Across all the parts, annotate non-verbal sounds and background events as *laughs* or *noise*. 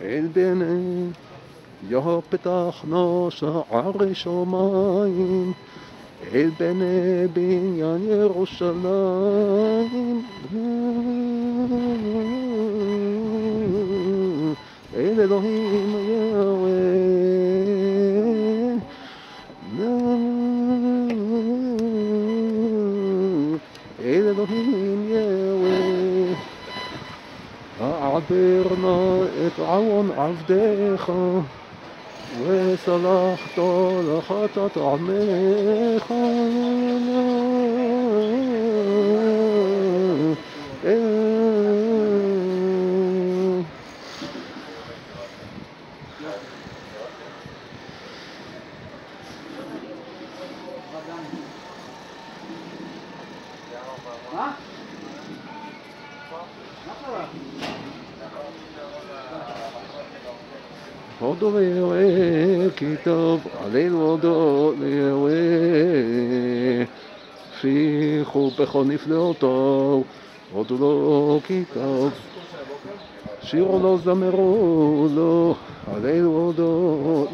אל בני יפתחנה שערי שמיים אל בני בניין ירושלים אל אלוהים ירא אל אעבר נא את עוון עבדיך וסלחת לחטאת עמך הודו ויראה כי טוב עלינו הודו ויראה שיחו בכל נפלאותו הודו לו כי טוב. שירו לו זמרו לו עלינו הודו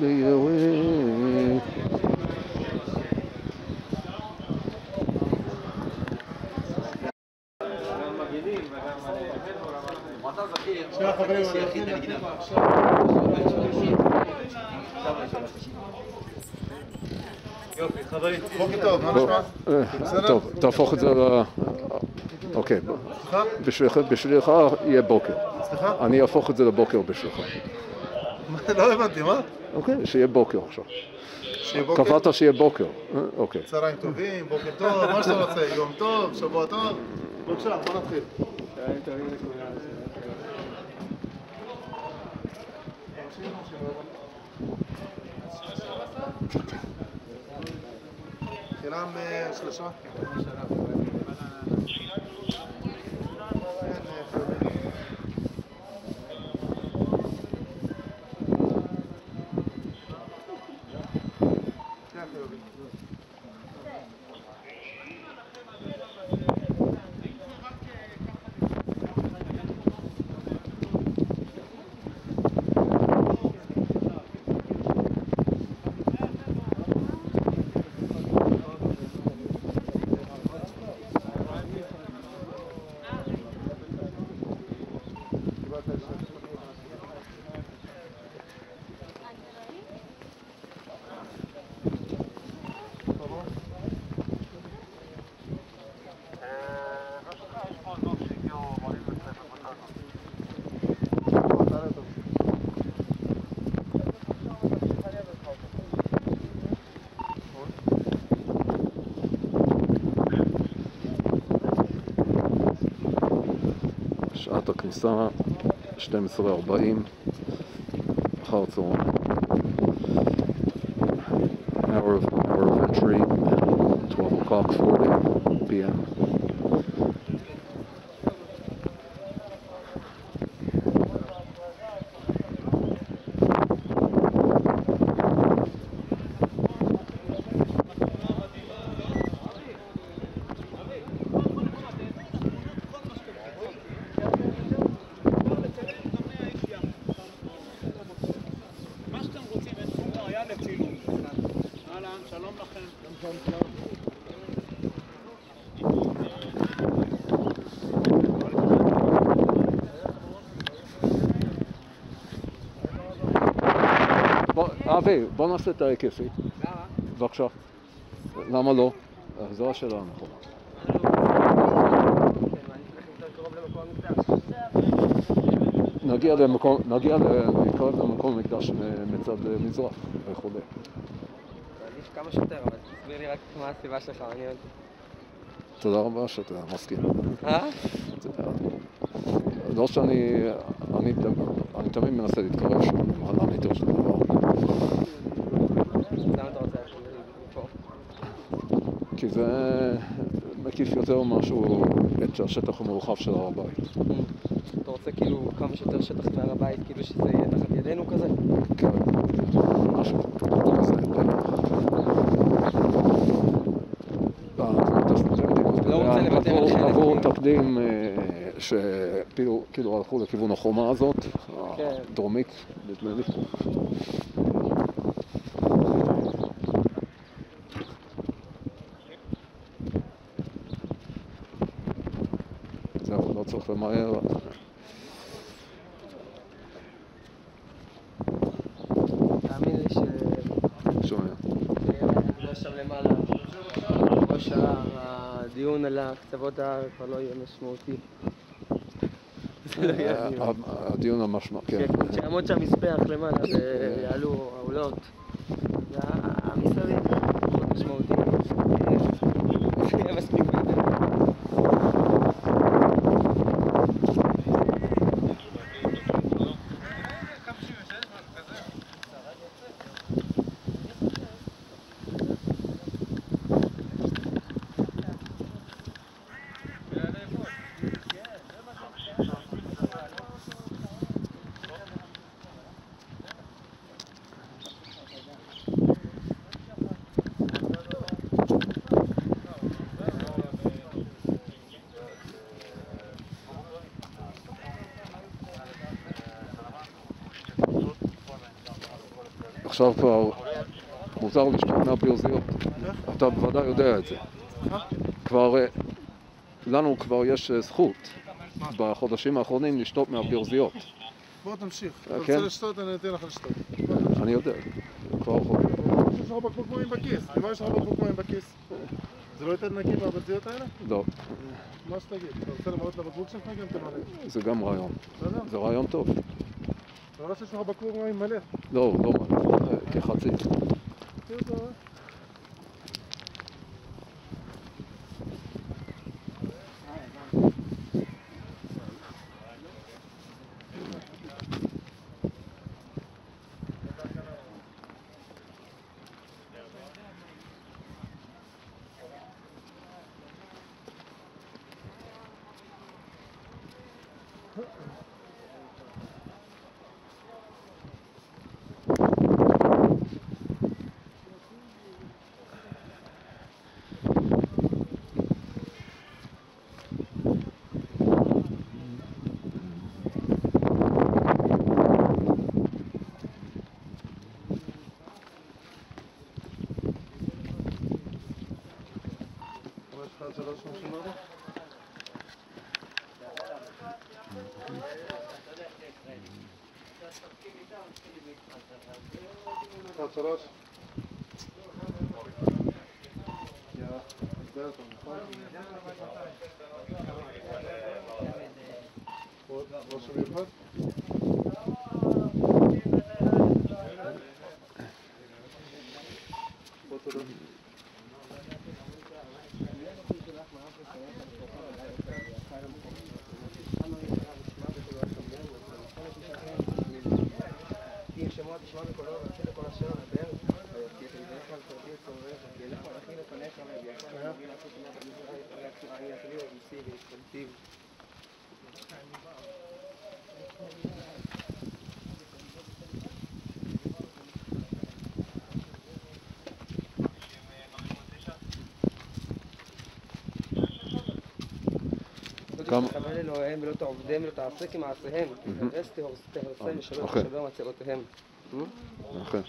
בוקר טוב, מה נשמע? אה, טוב, תהפוך את זה ל... אוקיי, סליחה? בשבילך, יהיה בוקר. סליחה? אני אהפוך את זה לבוקר בשבילך. *laughs* לא הבנתי, מה? אוקיי, שיהיה בוקר עכשיו. קבעת שיהיה בוקר. אה, אוקיי. צהריים טובים, בוקר טוב, מה שאתה רוצה, יום טוב, שבוע טוב. בבקשה, בוא נתחיל. חינם אה, שלושה? שעת הכניסה 12:40 אחר הצהריים. Hour of, hour of entry 12 o'clock 40 p.m. בוא נעשה את ההיקפי. למה? בבקשה. למה לא? אה, זו השאלה הנכונה. נגיע למקום, נגיע למקום המקדש מצד אה, מזרח וכו'. עדיף כמה שיותר, אבל תסביר לי רק מה הסיבה שלך, מעניין אותי. תודה רבה שאתה מסכים. אה? לא שאני, אני, אני תמיד מנסה להתקרב שם, למעלה המטר של דבר. למה אתה רוצה מפה? כי זה מקיף יותר משהו את השטח המורחב של הר הבית. אתה רוצה כאילו כמה שיותר שטח מהר הבית, כאילו שזה יהיה תחת ידינו כזה? כן, משהו. לא רוצה אתם קבעו- חלק קבעו מ- תקדים אה, שכאילו כאילו הלכו לכיוון החומה הזאת, כן. הדרומית, נדמה לי. זהו, צריך למהר. תאמין לי ש... שומע. שם למעלה, ראש ההר, הדיון על הקצוות ההר כבר לא יהיה משמעותי. לא הדיון המשמעות, כן. כן, שיעמוד שם מזבח למעלה ויעלו העולות. והמסביב פחות משמעותי. זה יהיה *laughs* מספיק. עכשיו כבר מותר לשתות מהפיוזיות. אתה בוודאי יודע את זה. כבר, אה, לנו כבר יש אה, זכות בחודשים האחרונים לשתות מהפיוזיות. בוא תמשיך. אה, אתה כן? רוצה לשתות, אני אתן לך לשתות. אני יודע, כבר חוק. יש לך בקבוק מים בכיס. למה יש לך בקבוק מים בכיס? זה לא יותר נקי מהברזיות האלה? לא, מה שתגיד. אתה רוצה למרות לבקבוק שלך גם תמלא. זה גם רעיון. זה רעיון טוב. אבל לא שיש לך בקבוק מים מלא. לא, לא, אה, כחצי. תראו אותו, אה? מה יש לך עד שלוש חמישים וארבע? אחד שלוש. יאללה, זה אותו, נכון? עוד משהו מיוחד? בוא תודה. אם שמוע תשמע בקולו ותתחיל לכל אשר לדבר, כי את ידיך על קראתי את צורריך, כי ילך מלאכי לפניך ויביאך להביא לעשות עימת עם ישראל, אני וישתלטיב. גם- תכוון אלוהיהם ולא תעובדיהם ולא תעשה כמעשיהם, תתרס תהרסם ושלא. תשבר מצלותיהם. אכן.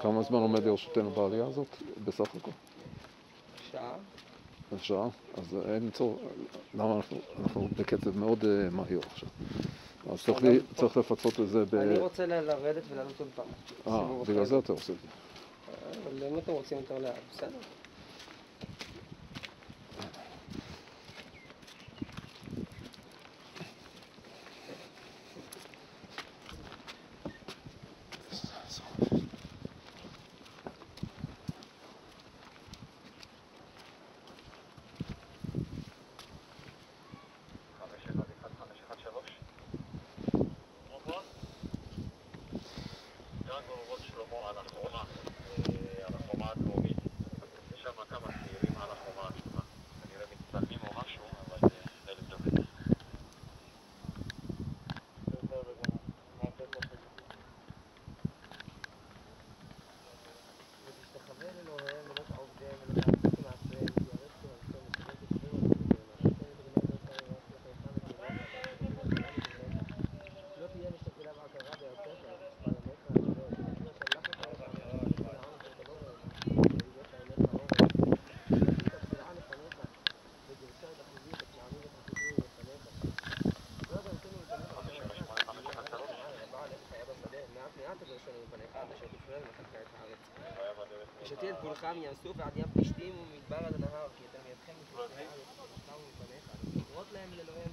כמה זמן עומד לרשותנו בעלייה הזאת, בסך הכל? שעה. שעה? אז אין צורך, למה אנחנו, אנחנו בקצב מאוד אה, מהיר עכשיו. אז צריך, לי, צריך לפצות את זה ב... אני רוצה לרדת ולעלות עוד פעם. אה, בגלל. זה אתה עושה את זה. אבל אם אתם רוצים יותר לאט, בסדר. חם יאסוף עד ים פשתים ומדבר עד הנהר, כי אתם ידכם ותשתעו ובניך, ומות להם לאלוהיהם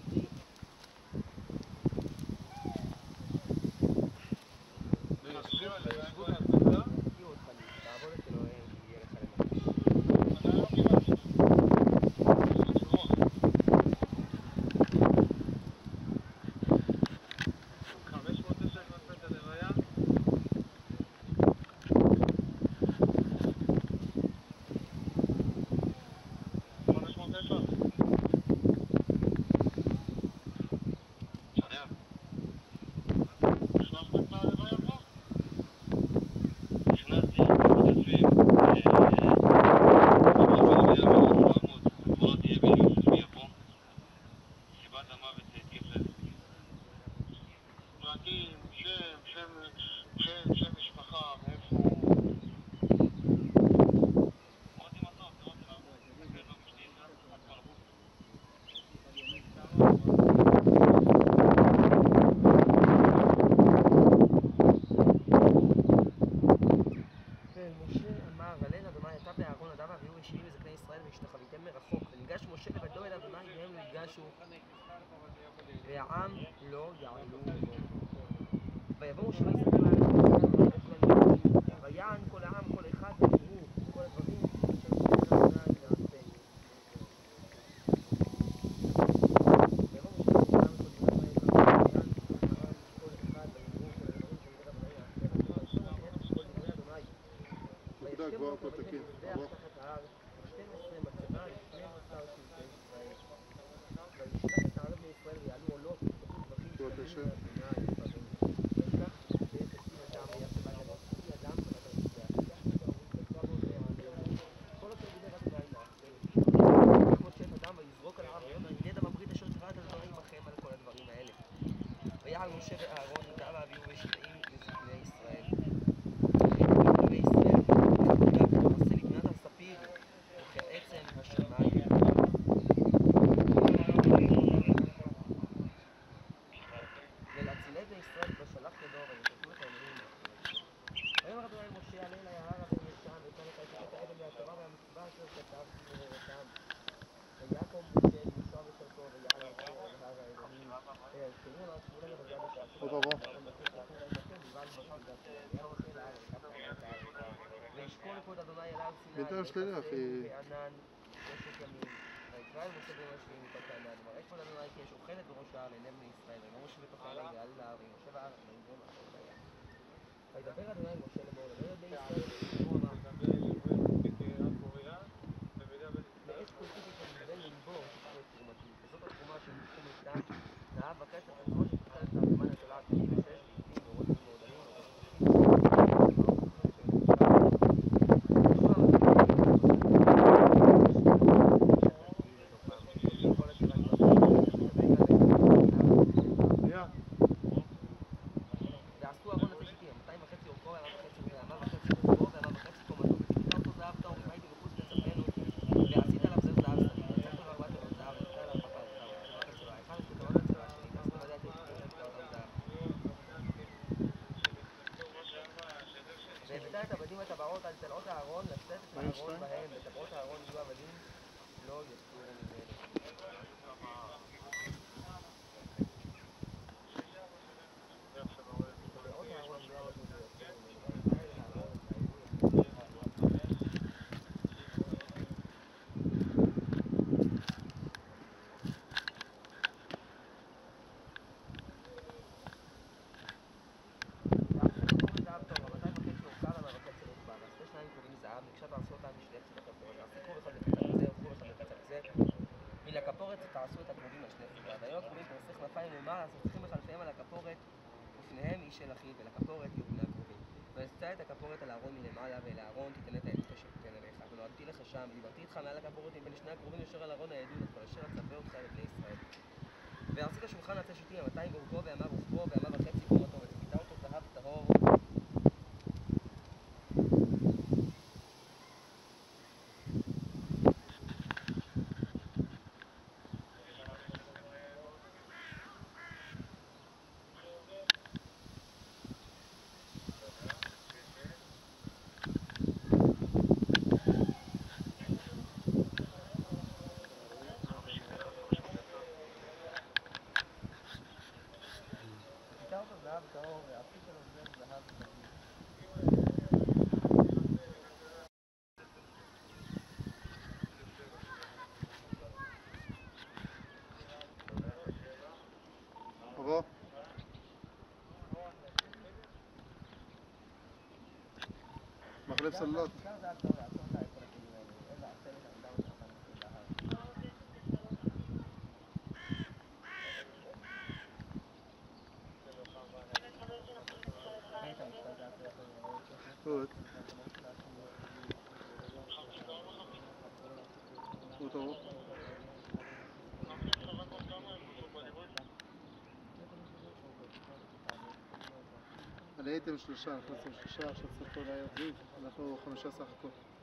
מיליון שקלים אפילו. ויקרא אל משה ואומר שלי מפקד לאדמה, יש פה וידבר אדוני שני הקרובים ישר על ארון העדות, את כל אשר אצווה אותך לבני ישראל. וארצית שולחן עץ השיטים, מאתיים באורכו, ואמר مغرب سلط שלושה, נכנסתם שלושה, עכשיו צריך עוד זוג, אנחנו חמישה סך הכל.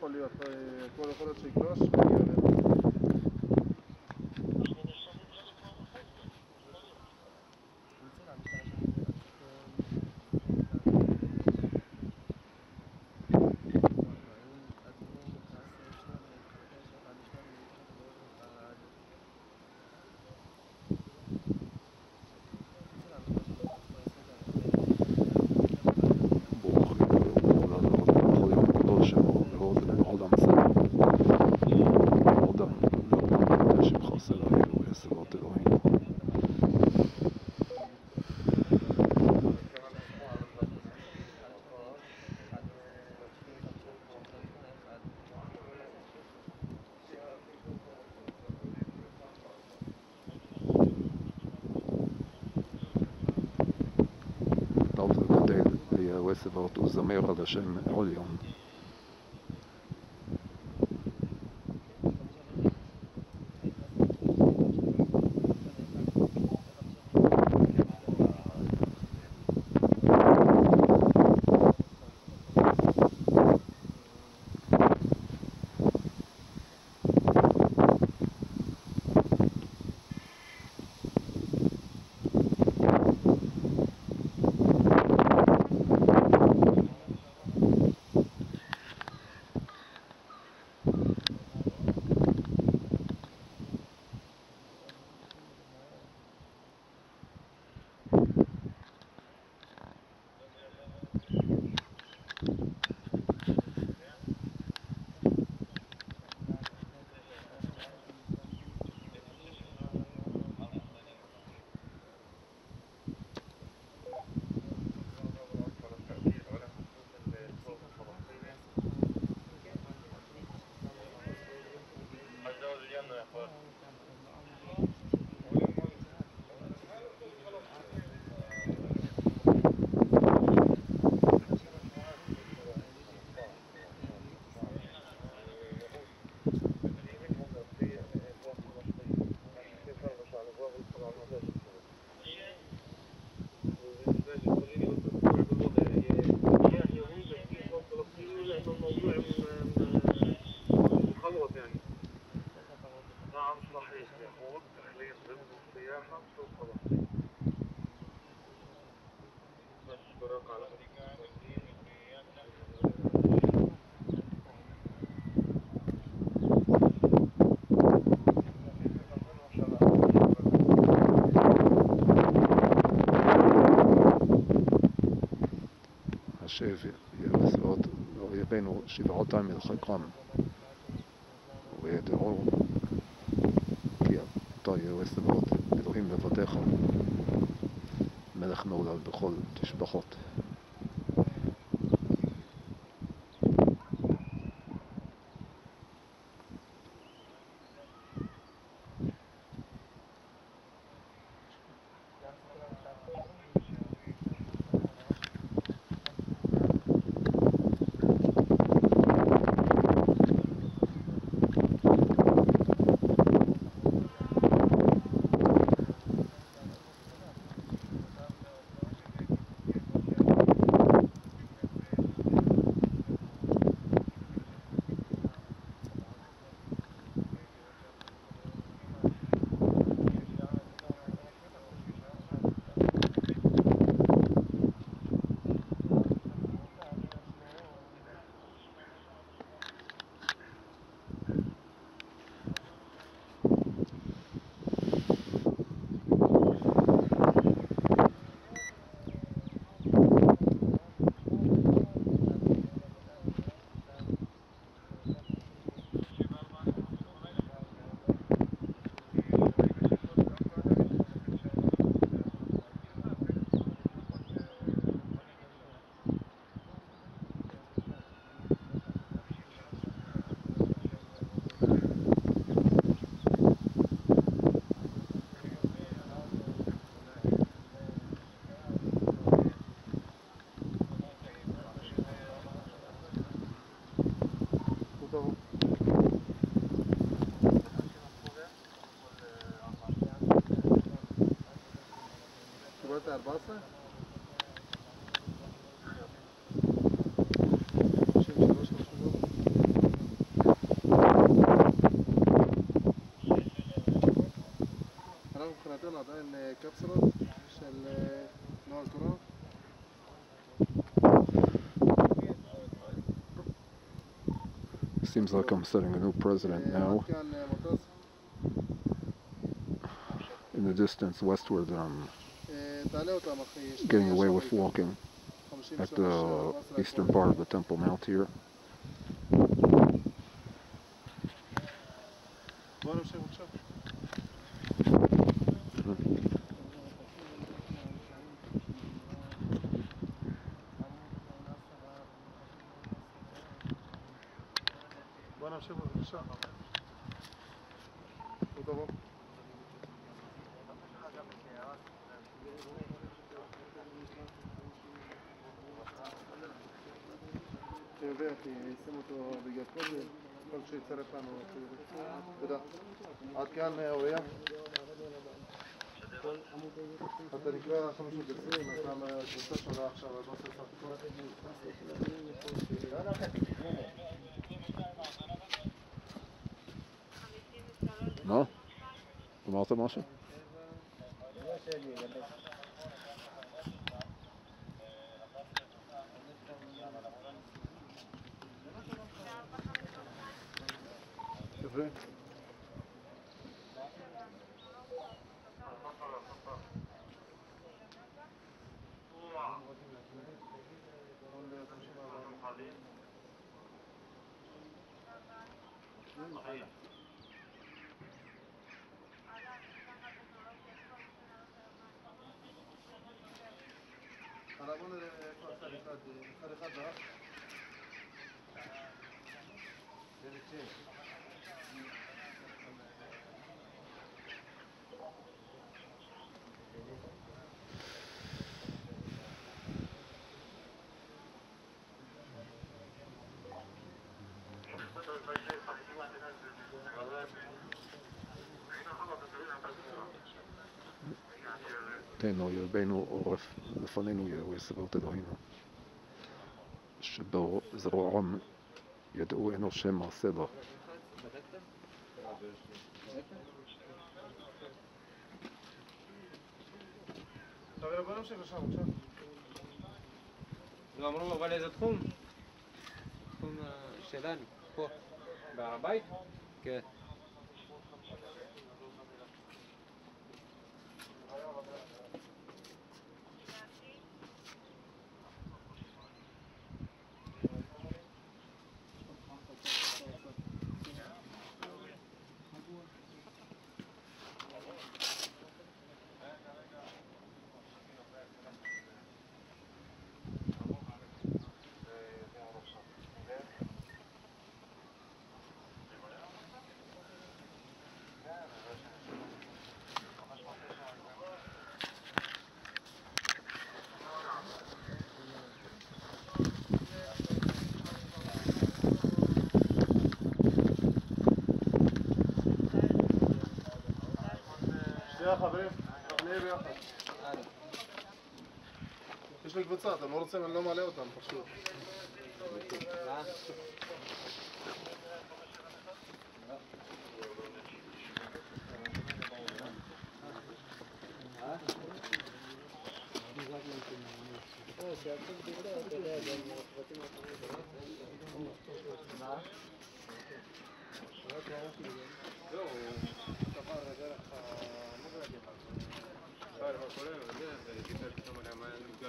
הכל יכול להיות, אה, הכל יכול להיות שיגלוש ויגיע אלינו. ברוך כולנו בכל יום הקדוש שלו, ועוד לעולם סלם. עודם לעולם שמך סלם, ויסבות אלוהים. טוב זה גדל, ויהווה סברות וזמר על השם עליון. יבשרות אויבינו שבעותם מרחקם וידעו כי אתה יהיה סברות אלוהים לבדיך מלך מעולל בכל תשבחות Seems like I'm setting a new president now. In the distance westward, I'm getting away with walking at the eastern part of the Temple Mount here. הלאה, בוא נראה איפה אחד אחד, תן אויבינו עורף, לפנינו יהיו יסודות אלוהינו. שבזרועם ידעו אנושי מעשה בבקשה. לא אמרו אבל איזה תחום? תחום אה, שלנו, פה. בהר הבית? יש לי קבוצה, אתם לא רוצים, אני לא מעלה אותם, פשוט. לא, הוא קבר לדרך המוגרדים.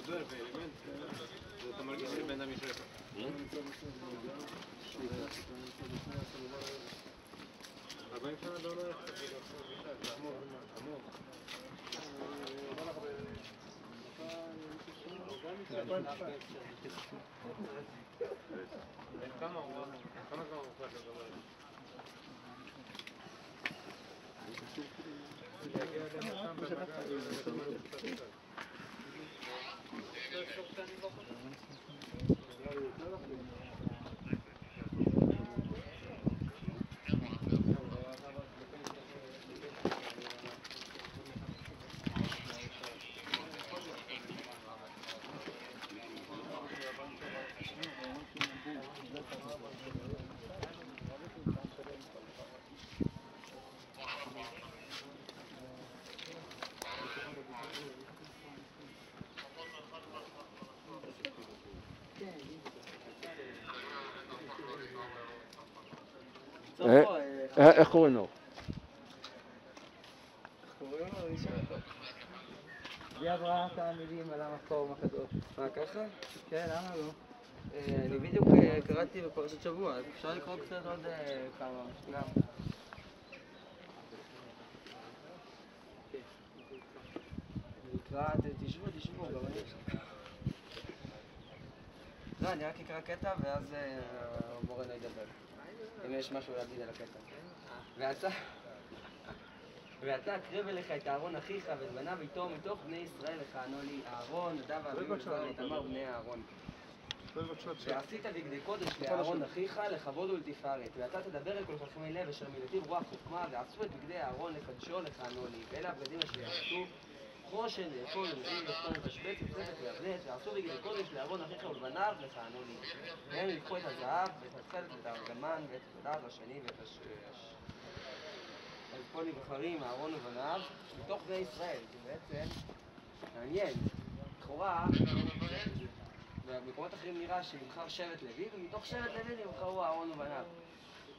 40 שנה לא הולך, זה המון, המון. Thank you. כמה איך קוראים לו? לי עברה כמה מילים על המקום הקדוש. מה, ככה? כן, למה לא? אני בדיוק אה, קראתי בפרשת שבוע, אז אפשר לקרוא קצת עוד אה, כמה, גם. נקרא, ת- תשבו, תשבו, גם אני. לא, אני רק אקרא קטע ואז אה, המורה לא ידבר. אם יש משהו להגיד על הקטע. ואתה... ואתה הקרב אליך את אהרון אחיך ואת בניו איתו מתוך בני ישראל לכהנו לי אהרון, נדב ואביהו וזרע איתמר בני אהרון. ועשית בגדי קודש לאהרון אחיך לכבוד ולתפארת. ואתה תדבר אל כל חכמי לב אשר מלטיב רוח חוכמה ועשו את בגדי אהרון לקדשו לכהנו לי ואלה הבגדים אשר יעשו חושן לאכול ולזין וכתון ותשבץ וצוות ויבנט ועשו בגדי קודש לאהרון אחיך ולבניו לכהנו לי והם יקחו את הזהב ואת התכלת ואת הארגמן ואת הדעת השני ואת. אז פה נבחרים אהרון ובניו מתוך בני ישראל, זה בעצם מעניין, לכאורה במקומות אחרים נראה שנבחר שבט לוי ומתוך שבט לוי נבחרו אהרון ובניו.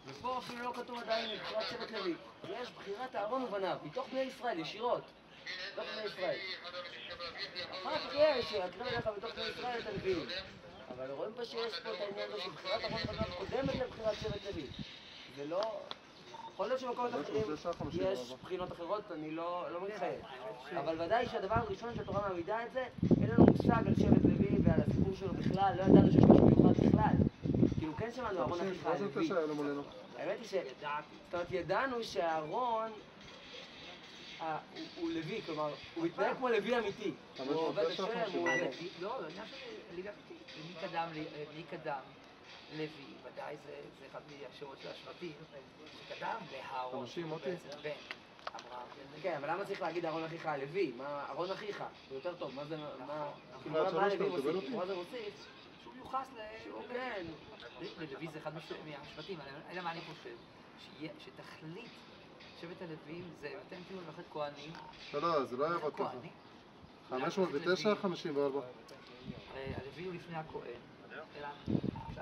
ופה אפילו לא כתוב עדיין בחירת שבט לוי. יש בחירת אהרון ובניו מתוך בני ישראל ישירות. מתוך בני ישראל. אחר כך יש שיקרא לך מתוך בני ישראל את הלוויים אבל רואים פה שיש פה את העניין הזה שבחירת אהרון ובניו קודמת לבחירת שבט לוי. זה לא... יכול להיות שבמקומות אחרים יש בחינות אחרות, אני לא לא מתחייב. אבל ודאי שהדבר הראשון שהתורה מעמידה את זה, אין לנו מושג על שבט לוי ועל הסיפור שלו בכלל, לא ידענו שיש משהו מיוחד בכלל. כאילו כן שמענו אהרון אחיך הלוי. מולנו? האמת היא ש... זאת אומרת, ידענו שאהרון אה, הוא- לוי, כלומר, הוא מתנהג כמו לוי אמיתי. הוא עובד השם, הוא. לא, לא עניין של ליגה אמיתית. מי קדם ל- מי קדם לוי, ודאי זה זה אחד מהשמות של השבטים, שקדם שהוא מוטי? בעצם בן אברהם. כן, אבל למה צריך להגיד אהרון אחיך הלוי? מה, אהרון אחיך? זה יותר טוב, מה זה, מה... כאילו, עד מה הלוי מוסיף? מה זה מוסיף? שהוא מיוחס ל... כן. לוי זה אחד מהש- מהשבטים, אלא מה אני חושב? שתכלית שבט הלווים זה, אתם תהיו ממלכת כהנים, לא, לא, זה לא היה ככה. כהנים. 509, 54. הרי הלוי הוא לפני הכהן.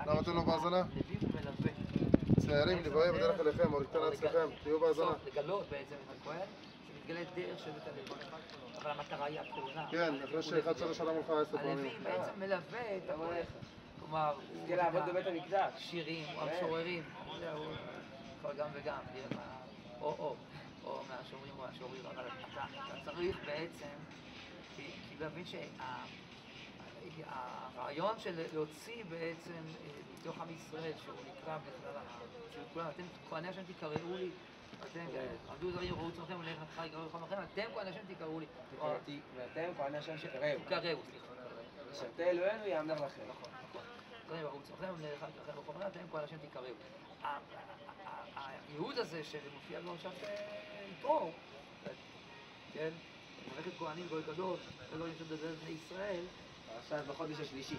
למה אתם לא בהאזנה? צעירים, לבואי בדרך אליכם, לקטן אצלכם, תהיו בהאזנה. לגלות בעצם את הכהן, שמתגלה דרך שבט הלוי. אבל המטרה היא הכהונה. כן, אחרי שאחד שנה שנה מולך עשר פעמים. הלוי בעצם מלווה את הכהן. כלומר, הוא יזכה לעבוד בבית המקדש. שירים, או המשוררים, הוא יודע, הוא יכול גם וגם, או-או, או מהשומרים או מהשומרים, אבל אתה צריך בעצם, כי כי להבין שהרעיון של להוציא בעצם אה, מתוך עם ישראל, שהוא נקרא בכלל, של כולם, אתם כהני השם תקראו לי, אתם עבדו זרים יראו צמכם ולך נפחי יקראו לכם אחרים, אתם כהני השם תקראו לי, ואתם כהני השם שקראו. תקראו, סליחה, שבתי אלוהינו יאמר לכם. נכון, נכון. קוראים ערוץ לכם, לאחד לכם וכו', אתם כל השם תקראו. הייעוד הזה שמופיע בפרשת אה, יתרו, כן? ממלכת כהנים גוי קדוש, ולא יש לדבר בני ישראל, עכשיו בחודש השלישי.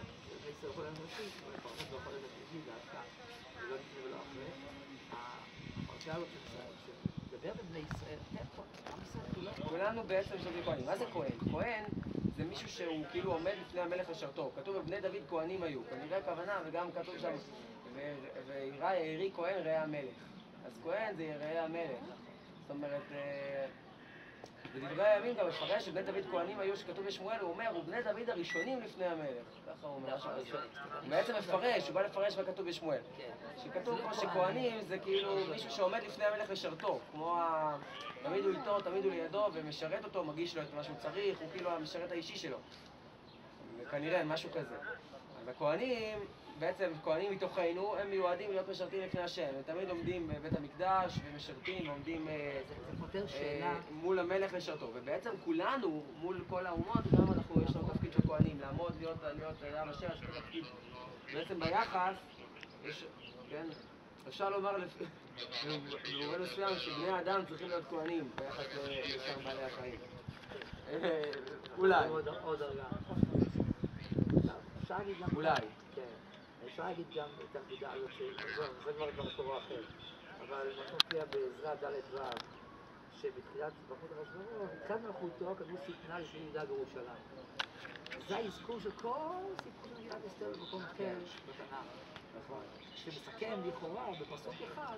כולנו בעצם שווים כהנים. מה זה כהן? כהן זה מישהו שהוא כאילו עומד לפני המלך לשרתו. כתוב בבני דוד כהנים היו. כנראה הכוונה, וגם כתוב שם, וירא ירי כהן ראה המלך. אז כהן זה ראה המלך. זאת אומרת, אה, בדברי הימים גם מפרש שבני דוד כהנים היו, שכתוב בשמואל, הוא אומר, ובני דוד הראשונים לפני המלך. ככה הוא אומר. נכון. הוא בעצם מפרש, הוא בא לפרש מה כתוב בשמואל. כן. שכתוב פה כהנים. שכהנים זה כאילו מישהו שעומד לפני המלך לשרתו, כמו ה... תמיד הוא איתו, תמיד הוא לידו, ומשרת אותו, מגיש לו את מה שהוא צריך, הוא כאילו המשרת האישי שלו. כנראה, משהו כזה. אז הכהנים, בעצם כהנים מתוכנו, הם מיועדים להיות משרתים לפני השם. הם תמיד עומדים בבית המקדש, ומשרתים, ועומדים אה, אה. מול המלך לשרתו. ובעצם כולנו, מול כל האומות, גם אנחנו, יש לנו תפקיד של כהנים, לעמוד, להיות, להיות עם השם, יש לנו תפקיד. בעצם ביחס, יש, כן, אפשר לומר במובן מסוים שבני האדם צריכים להיות כהנים ביחס ל- לשאר בעלי החיים. אה, אולי. אולי. כן. אפשר להגיד גם את הנקודה הזאת, זה כבר כבר מקור אחר. אבל מה שמופיע בעזרה ד' ו', שבתחילת ברכות הרשב"א, מצד מלכותו כתבו שטנה לפני יהודה וירושלים. זה האזכור של כל סיפור של מגילת אסתר במקום אחר בתנ"ך. נכון. שמסכם לכאורה בפסוק אחד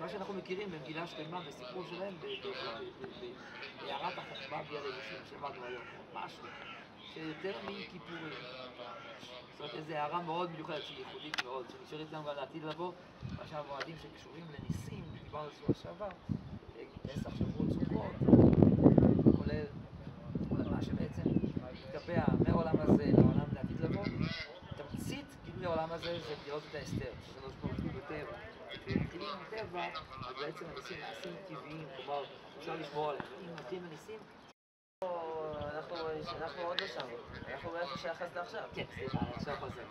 מה שאנחנו מכירים במגילה שלמה בסיפור שלהם בהערת החוכמה ביד היבשים שלמדנו היום, משהו שיותר מכיפורים. זאת אומרת, איזו הערה מאוד מיוחדת שהיא ייחודית מאוד, שנשארת גם לעתיד לבוא, מה שהמועדים שקשורים לניסים, דיברנו על זה שעבר, אה, פסח, שבועות, סוכות, כולל מה שבעצם מתקבע מהעולם הזה לעולם לעתיד לבוא. תמצית גילוי העולם הזה זה לראות את האסתר, שזה לא מתחיל בטבע. כשמתחילים עם הטבע, אז בעצם הניסים נעשים טבעיים, כלומר, אפשר לשמור עליהם. אם מתחילים בניסים, אנחנו עוד לא שם, אנחנו מאיפה שיחסת עכשיו. כן, סליחה, אני עכשיו חוזר.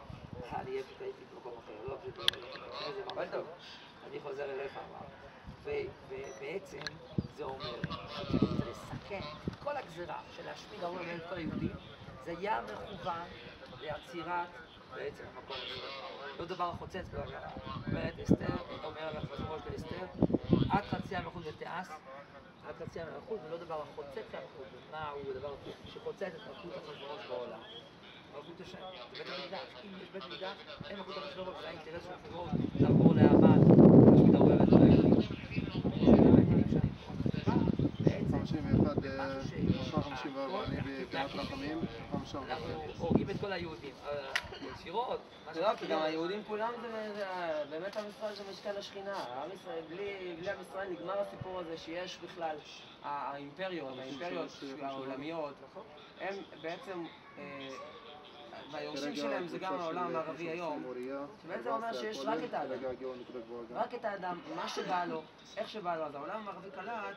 אני אהיה פשוט הייתי במקום אחר, לא פשוט... אבל טוב. אני חוזר אליך, ובעצם זה אומר רוצה לסכם את כל הגזירה של להשמיד הרוב את כל היהודים, זה היה מכוון לעצירת בעצם המקום הזה. לא דבר כבר קרה. אומרת אסתר, אומר החשבון של אסתר, עד חצי המלכות ותיעש, עד חצי המלכות, ולא דבר החוצץ המלכות, מה הוא הדבר שחוצץ את מלכות החשבון בעולם. מלכות השם, בית המקדש. אם יש בית מקדש, אין מלכות החשבון, זה האינטרס של החשבון, לעבור להמן, להשמיד הרבה בית היהודים. בעצם, 51, אה, 54, אני בקריאת רחמים, 54. אנחנו הורגים את כל היהודים. אה, ישירות, מה לא, כי גם היהודים כולם זה באמת עם ישראל זה משכן השכינה. עם ישראל, בלי עם ישראל נגמר הסיפור הזה שיש בכלל, האימפריות, האימפריות העולמיות, הם בעצם, אה, והיורשים שלהם זה גם העולם המערבי היום. שבעצם אומר שיש רק את האדם. רק את האדם, מה שבא לו, איך שבא לו. אז העולם המערבי קלט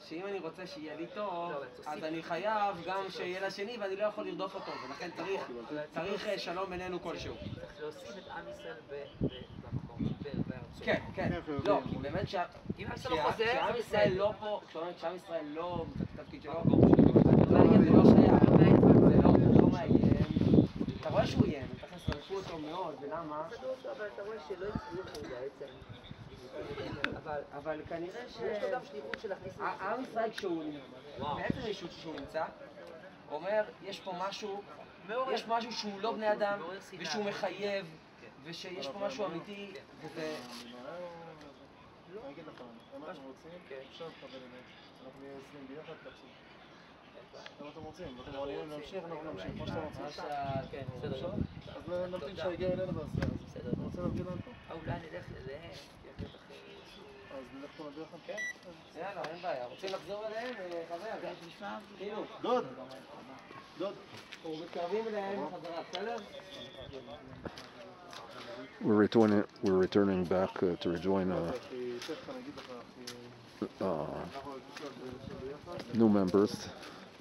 שאם אני רוצה שיהיה לי טוב, אז אני חייב גם שיהיה לשני ואני לא יכול לרדוף אותו, ולכן צריך, צריך אה, שלום בינינו כלשהו. צריך להוסיף את עם ישראל במקום, בארצו. כן, כן. לא, כי באמת כשה- אם עם ישראל לא כשעם ישראל. לא פה, כשעם ישראל לא התפקיד שלו. זה לא שייך, זה לא לא מאיים. אתה רואה שהוא איים, תכף שרפו אותו מאוד, ולמה? אבל אתה רואה שלא הצליחו בעצם. אבל אבל כנראה ש... יש לו גם שליחות של להכניס... עם ישראל כשהוא. באיזה רשות שהוא נמצא, אומר, יש פה משהו יש משהו שהוא לא בני אדם, ושהוא מחייב, ושיש פה משהו אמיתי, וזה... אני אגיד לך, אתם רוצים? אפשר לקבל אמת. אנחנו נהיה 20 ביחד, תקשיב. למה אתם רוצים? אתם מעוניינים להמשיך, אנחנו נמשיך. כמו שאתם רוצים. כן, אפשר? אז נמתין שיגיע אלינו והסיעה הזאת. בסדר. אתה רוצה להביא לנו פה? אולי נלך אליהם, כי אחרת אחרי... אז נלך פה ביחד? כן. יאללה, אין בעיה. רוצים לחזור אליהם, אה, חבר? כאילו, דוד! דוד! אנחנו מתקרבים אליהם חזרה, בסדר? We're returning, we're returning back uh, to rejoin uh, אחי, תכף אני אגיד לך, אחי. uh, אנחנו נשב ביחד. new members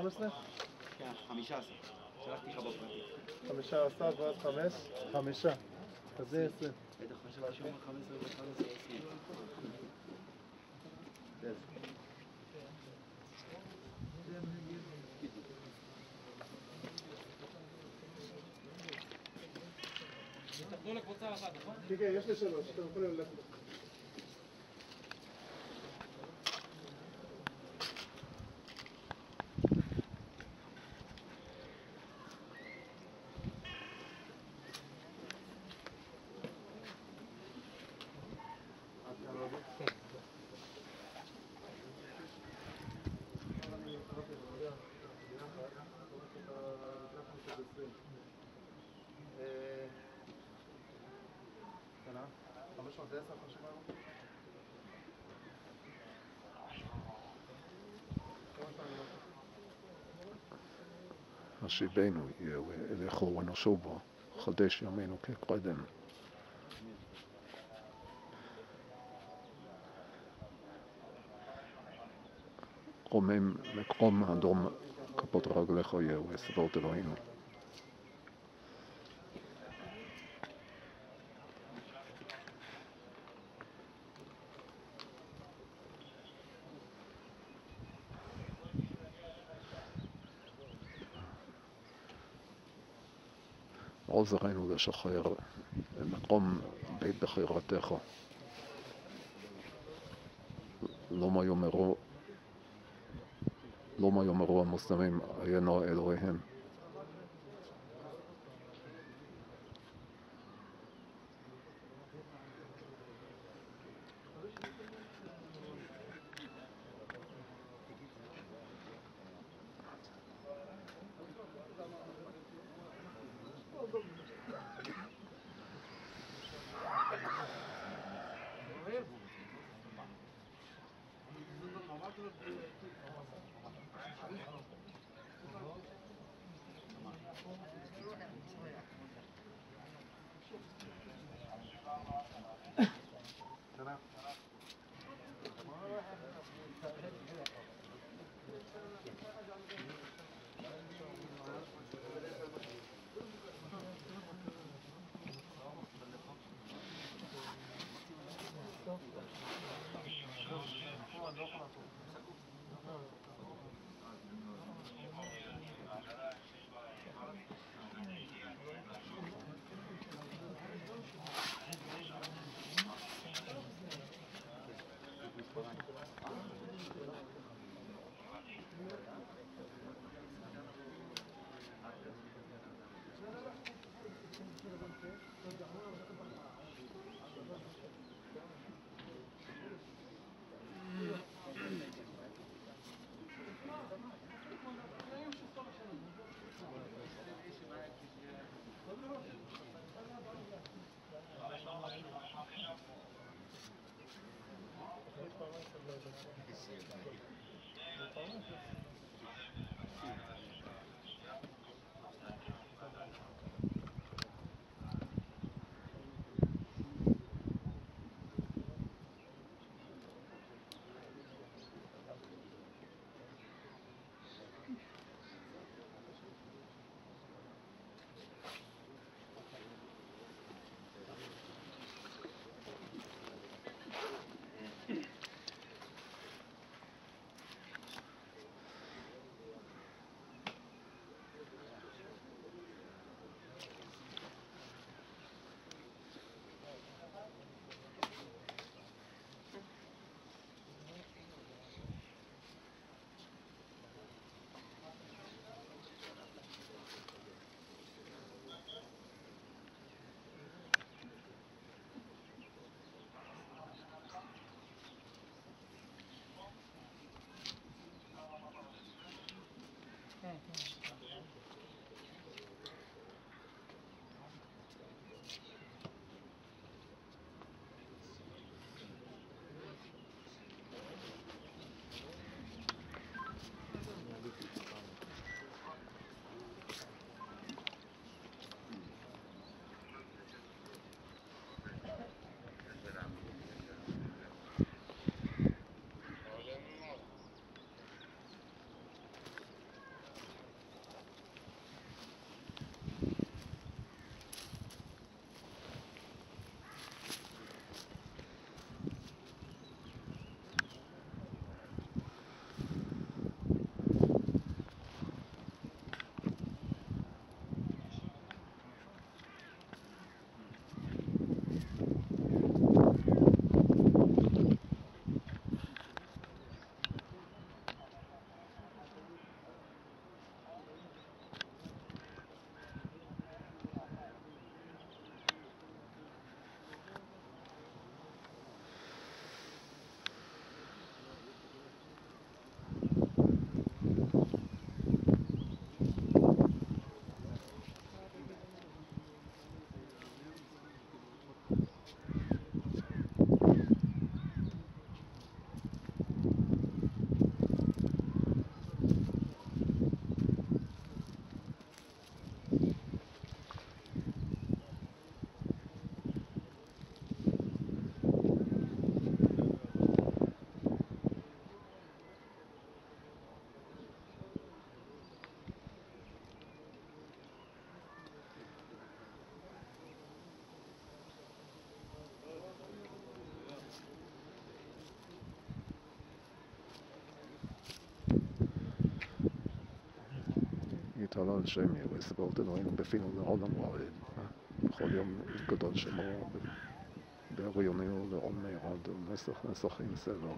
15? כן, 15. שלחתי לך בפרטי. 15 ואז 5? חמישה. אז זה 20. בטח חשבתי שהוא אומר 15 ו-15 20. כן, כן, יש לי שלוש. אתם יכולים ללכת. אה, שנה? 510 חשוב לנו? השיבנו יהיו אליך ונשובו, חדש ימינו כקודם. רומם מקום אדום כפות רגליך יהיו וסברות אלוהינו. עוזרנו לשחרר מקום בית בחירתך. לא מה יאמרו לא מה יאמרו המוסלמים עיינו אלוהיהם. Thank. יתעלה על שם ירס, ואותנו היינו בפינו לעולם ועד. בכל יום גדול שמו, באוריוניו לעול מירד, נסח נסחים סלו.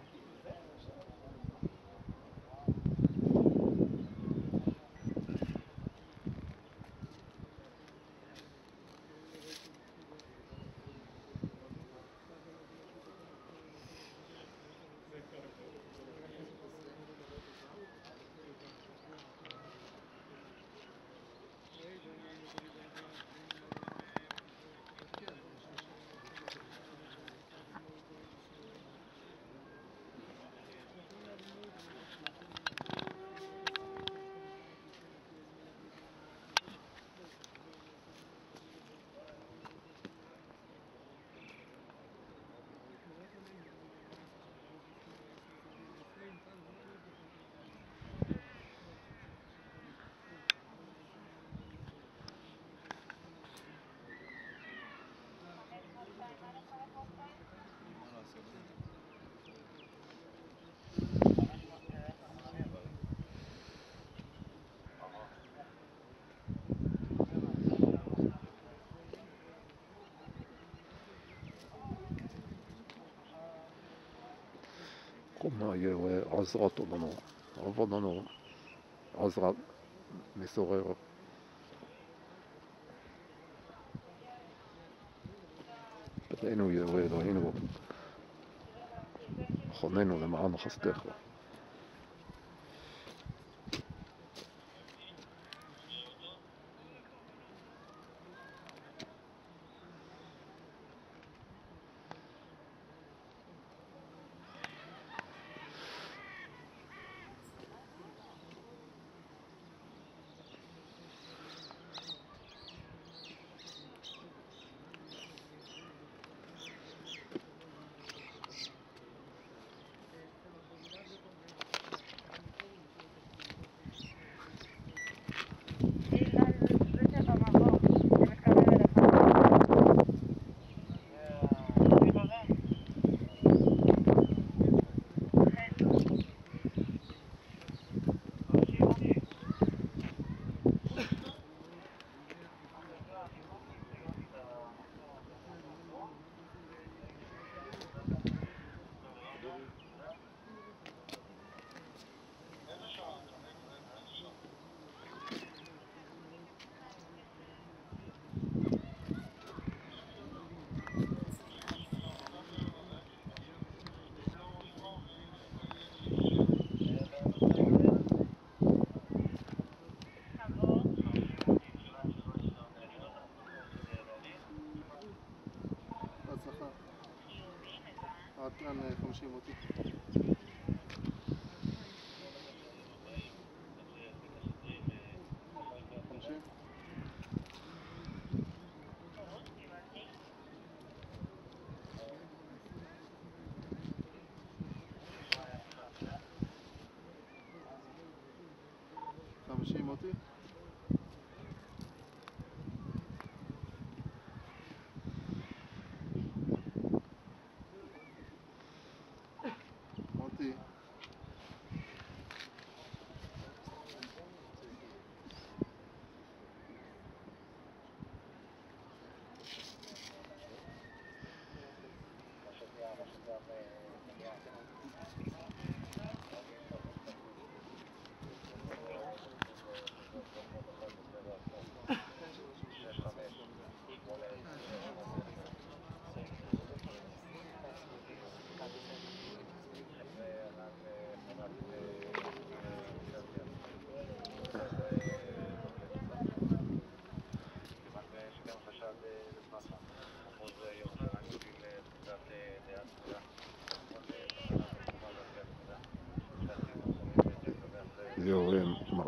חומה יהיה עזרת עולנו, עבוד לנו עזרה מסורר. פתאנו יהיה אלוהינו, חוננו למען חסדך. עד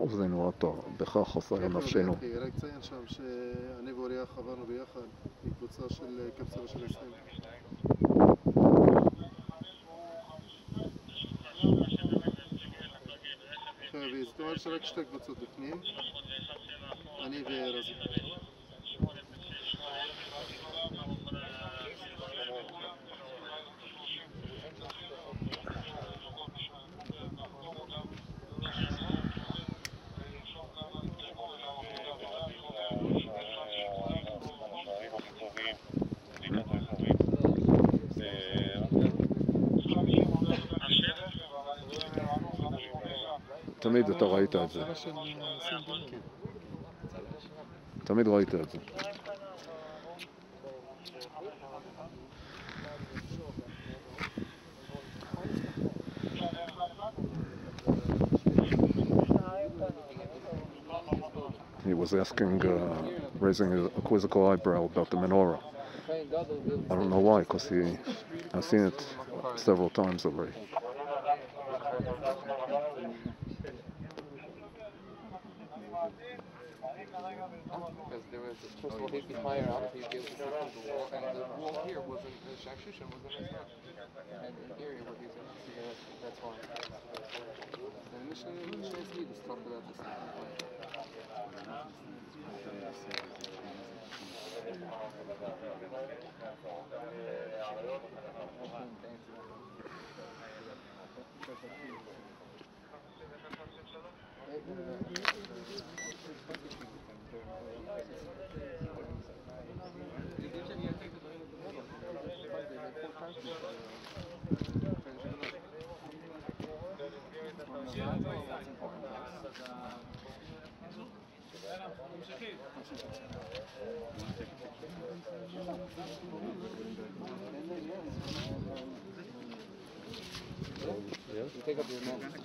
מעוזנו עטר, בכך חוסר נפשנו. כן, רק ציין שם שאני ואוריה חברנו ביחד מקבוצה של קפסולה של 20. כן, זאת אומרת שרק שתי קבוצות בפנים, אני ורזי. תמיד אתה ראית את זה. צבע של אה, סין, תמיד ראית את זה. He was asking, uh, raising a quizzical eyebrow about the menorah. I don't know why, because he, I've seen it several times already.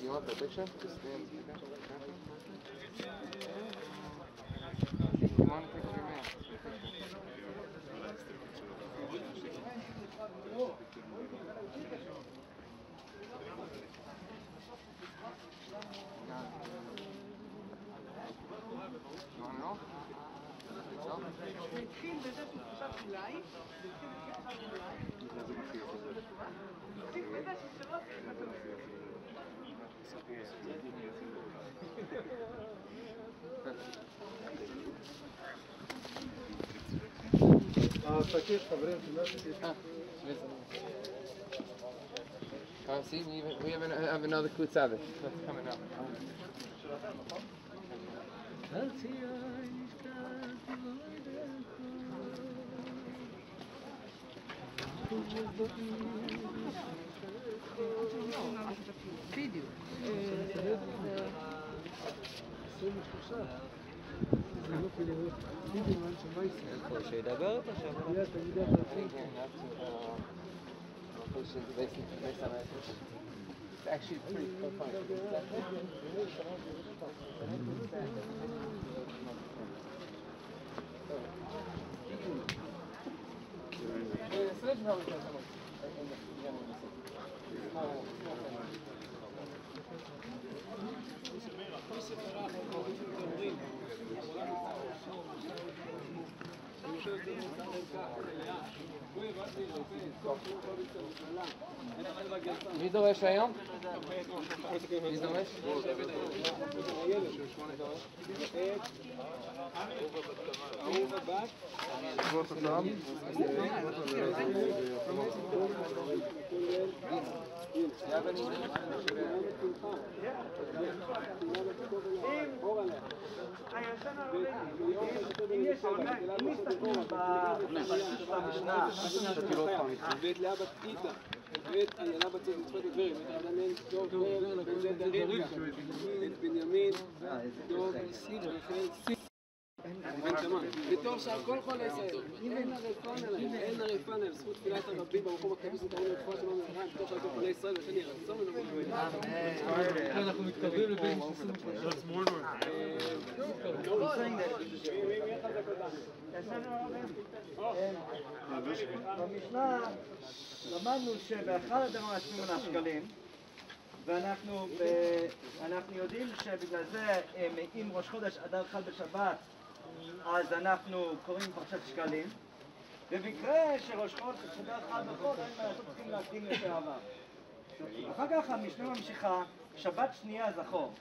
You want the picture? Just stand. Come on, take חברים, תודה. Uh, see, we, we have, an, have another. That's coming up. איפה שהיא een עכשיו? It's actually pretty. Thank you. מי דורש היום? מי דורש? ואת לאה בת קיטה, ואת איילה בת מצוות הדברים, ואת רבנן דוב דרבקה, את בנימין, דוב, רחל, בתור שהכל חולה ישראל, אין הרפן עליהם, אין הרפן עליהם, זכות תפילת הרבים במקום הקדוש נתנו לרפואה שלום ולרעם, בתור שהכל חולה ישראל, וכן יהיה רצון אנחנו מתקרבים לבין במשנה למדנו שבאחד הדרום שמונה שקלים ואנחנו אנחנו יודעים שבגלל זה אם- אם ראש חודש אדר חל בשבת אז אנחנו קוראים פרשת שקלים במקרה שראש חודש אדר חל בחול אין מה לעשות צריכים להקדים לשעבר אחר כך המשנה ממשיכה שבת שנייה זכור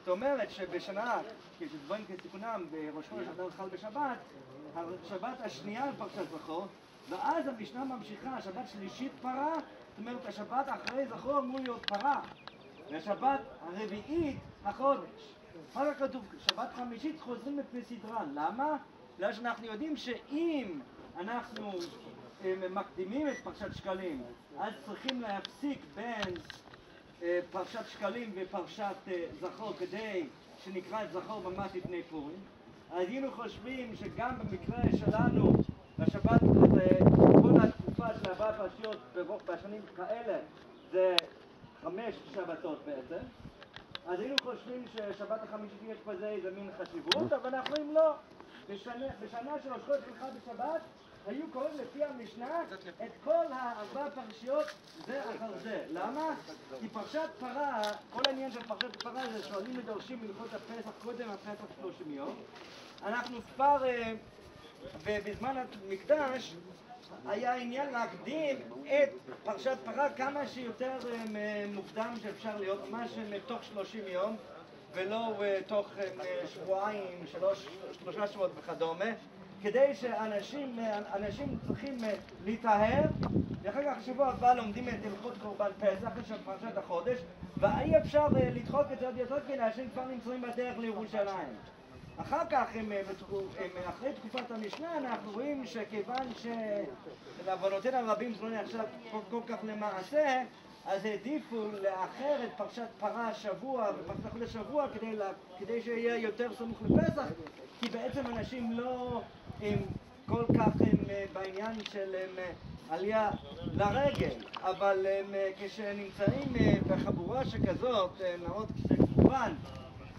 זאת אומרת שבשנה, כשדברים כתיקונם בראש חודש אדר חל בשבת, השבת השנייה בפרשת זכור, ואז המשנה ממשיכה, השבת שלישית פרה, זאת אומרת השבת אחרי זכור אמור להיות פרה, והשבת הרביעית החודש. אחר כך כתוב, שבת חמישית חוזרים מפני סדרן, למה? בגלל שאנחנו יודעים שאם אנחנו אה, מקדימים את פרשת שקלים, אז צריכים להפסיק בין אה, פרשת שקלים ופרשת אה, זכור כדי שנקרא את זכור ממש לפני פורים. היינו חושבים שגם במקרה שלנו בשבת הזה כל התקופה של ארבע פרשיות בשנים כאלה זה חמש שבתות בעצם אז היינו חושבים ששבת החמישית יש בזה איזה מין חשיבות אבל אנחנו אומרים לא בשנה, בשנה של ראש חודש שלך בשבת היו קוראים לפי המשנה את כל הארבע פרשיות זה אחר זה. למה? כי פרשת פרה, כל העניין של פרשת פרה זה שואלים ודורשים מלכות הפסח קודם הפסח 30 יום. אנחנו כבר, אה, ובזמן המקדש היה עניין להקדים את פרשת פרה כמה שיותר אה, מוקדם שאפשר להיות, ממש תוך 30 יום ולא אה, תוך אה, שבועיים, שלוש, שלושה שבועות וכדומה כדי שאנשים אנשים צריכים להיטהר ואחר כך בשבוע הבא לומדים את הלכות קורבן פסח, יש שם פרשת החודש ואי אפשר לדחוק את זה עוד יותר כי אנשים כבר נמצאים בדרך לירושלים אחר כך, הם, אה, הם, אה, אחרי תקופת המשנה, אנחנו רואים שכיוון שלעוונותינו הרבים זה לא נחשב כל, כך למעשה, אז העדיפו לאחר את פרשת פרה שבוע ופרשת החודש שבוע כדי, לה, כדי שיהיה יותר סמוך לפסח, כי בעצם אנשים לא הם, כל כך הם, אה, בעניין של הם, עלייה לרגל, אבל הם, כשנמצאים בחבורה שכזאת, מאוד כמובן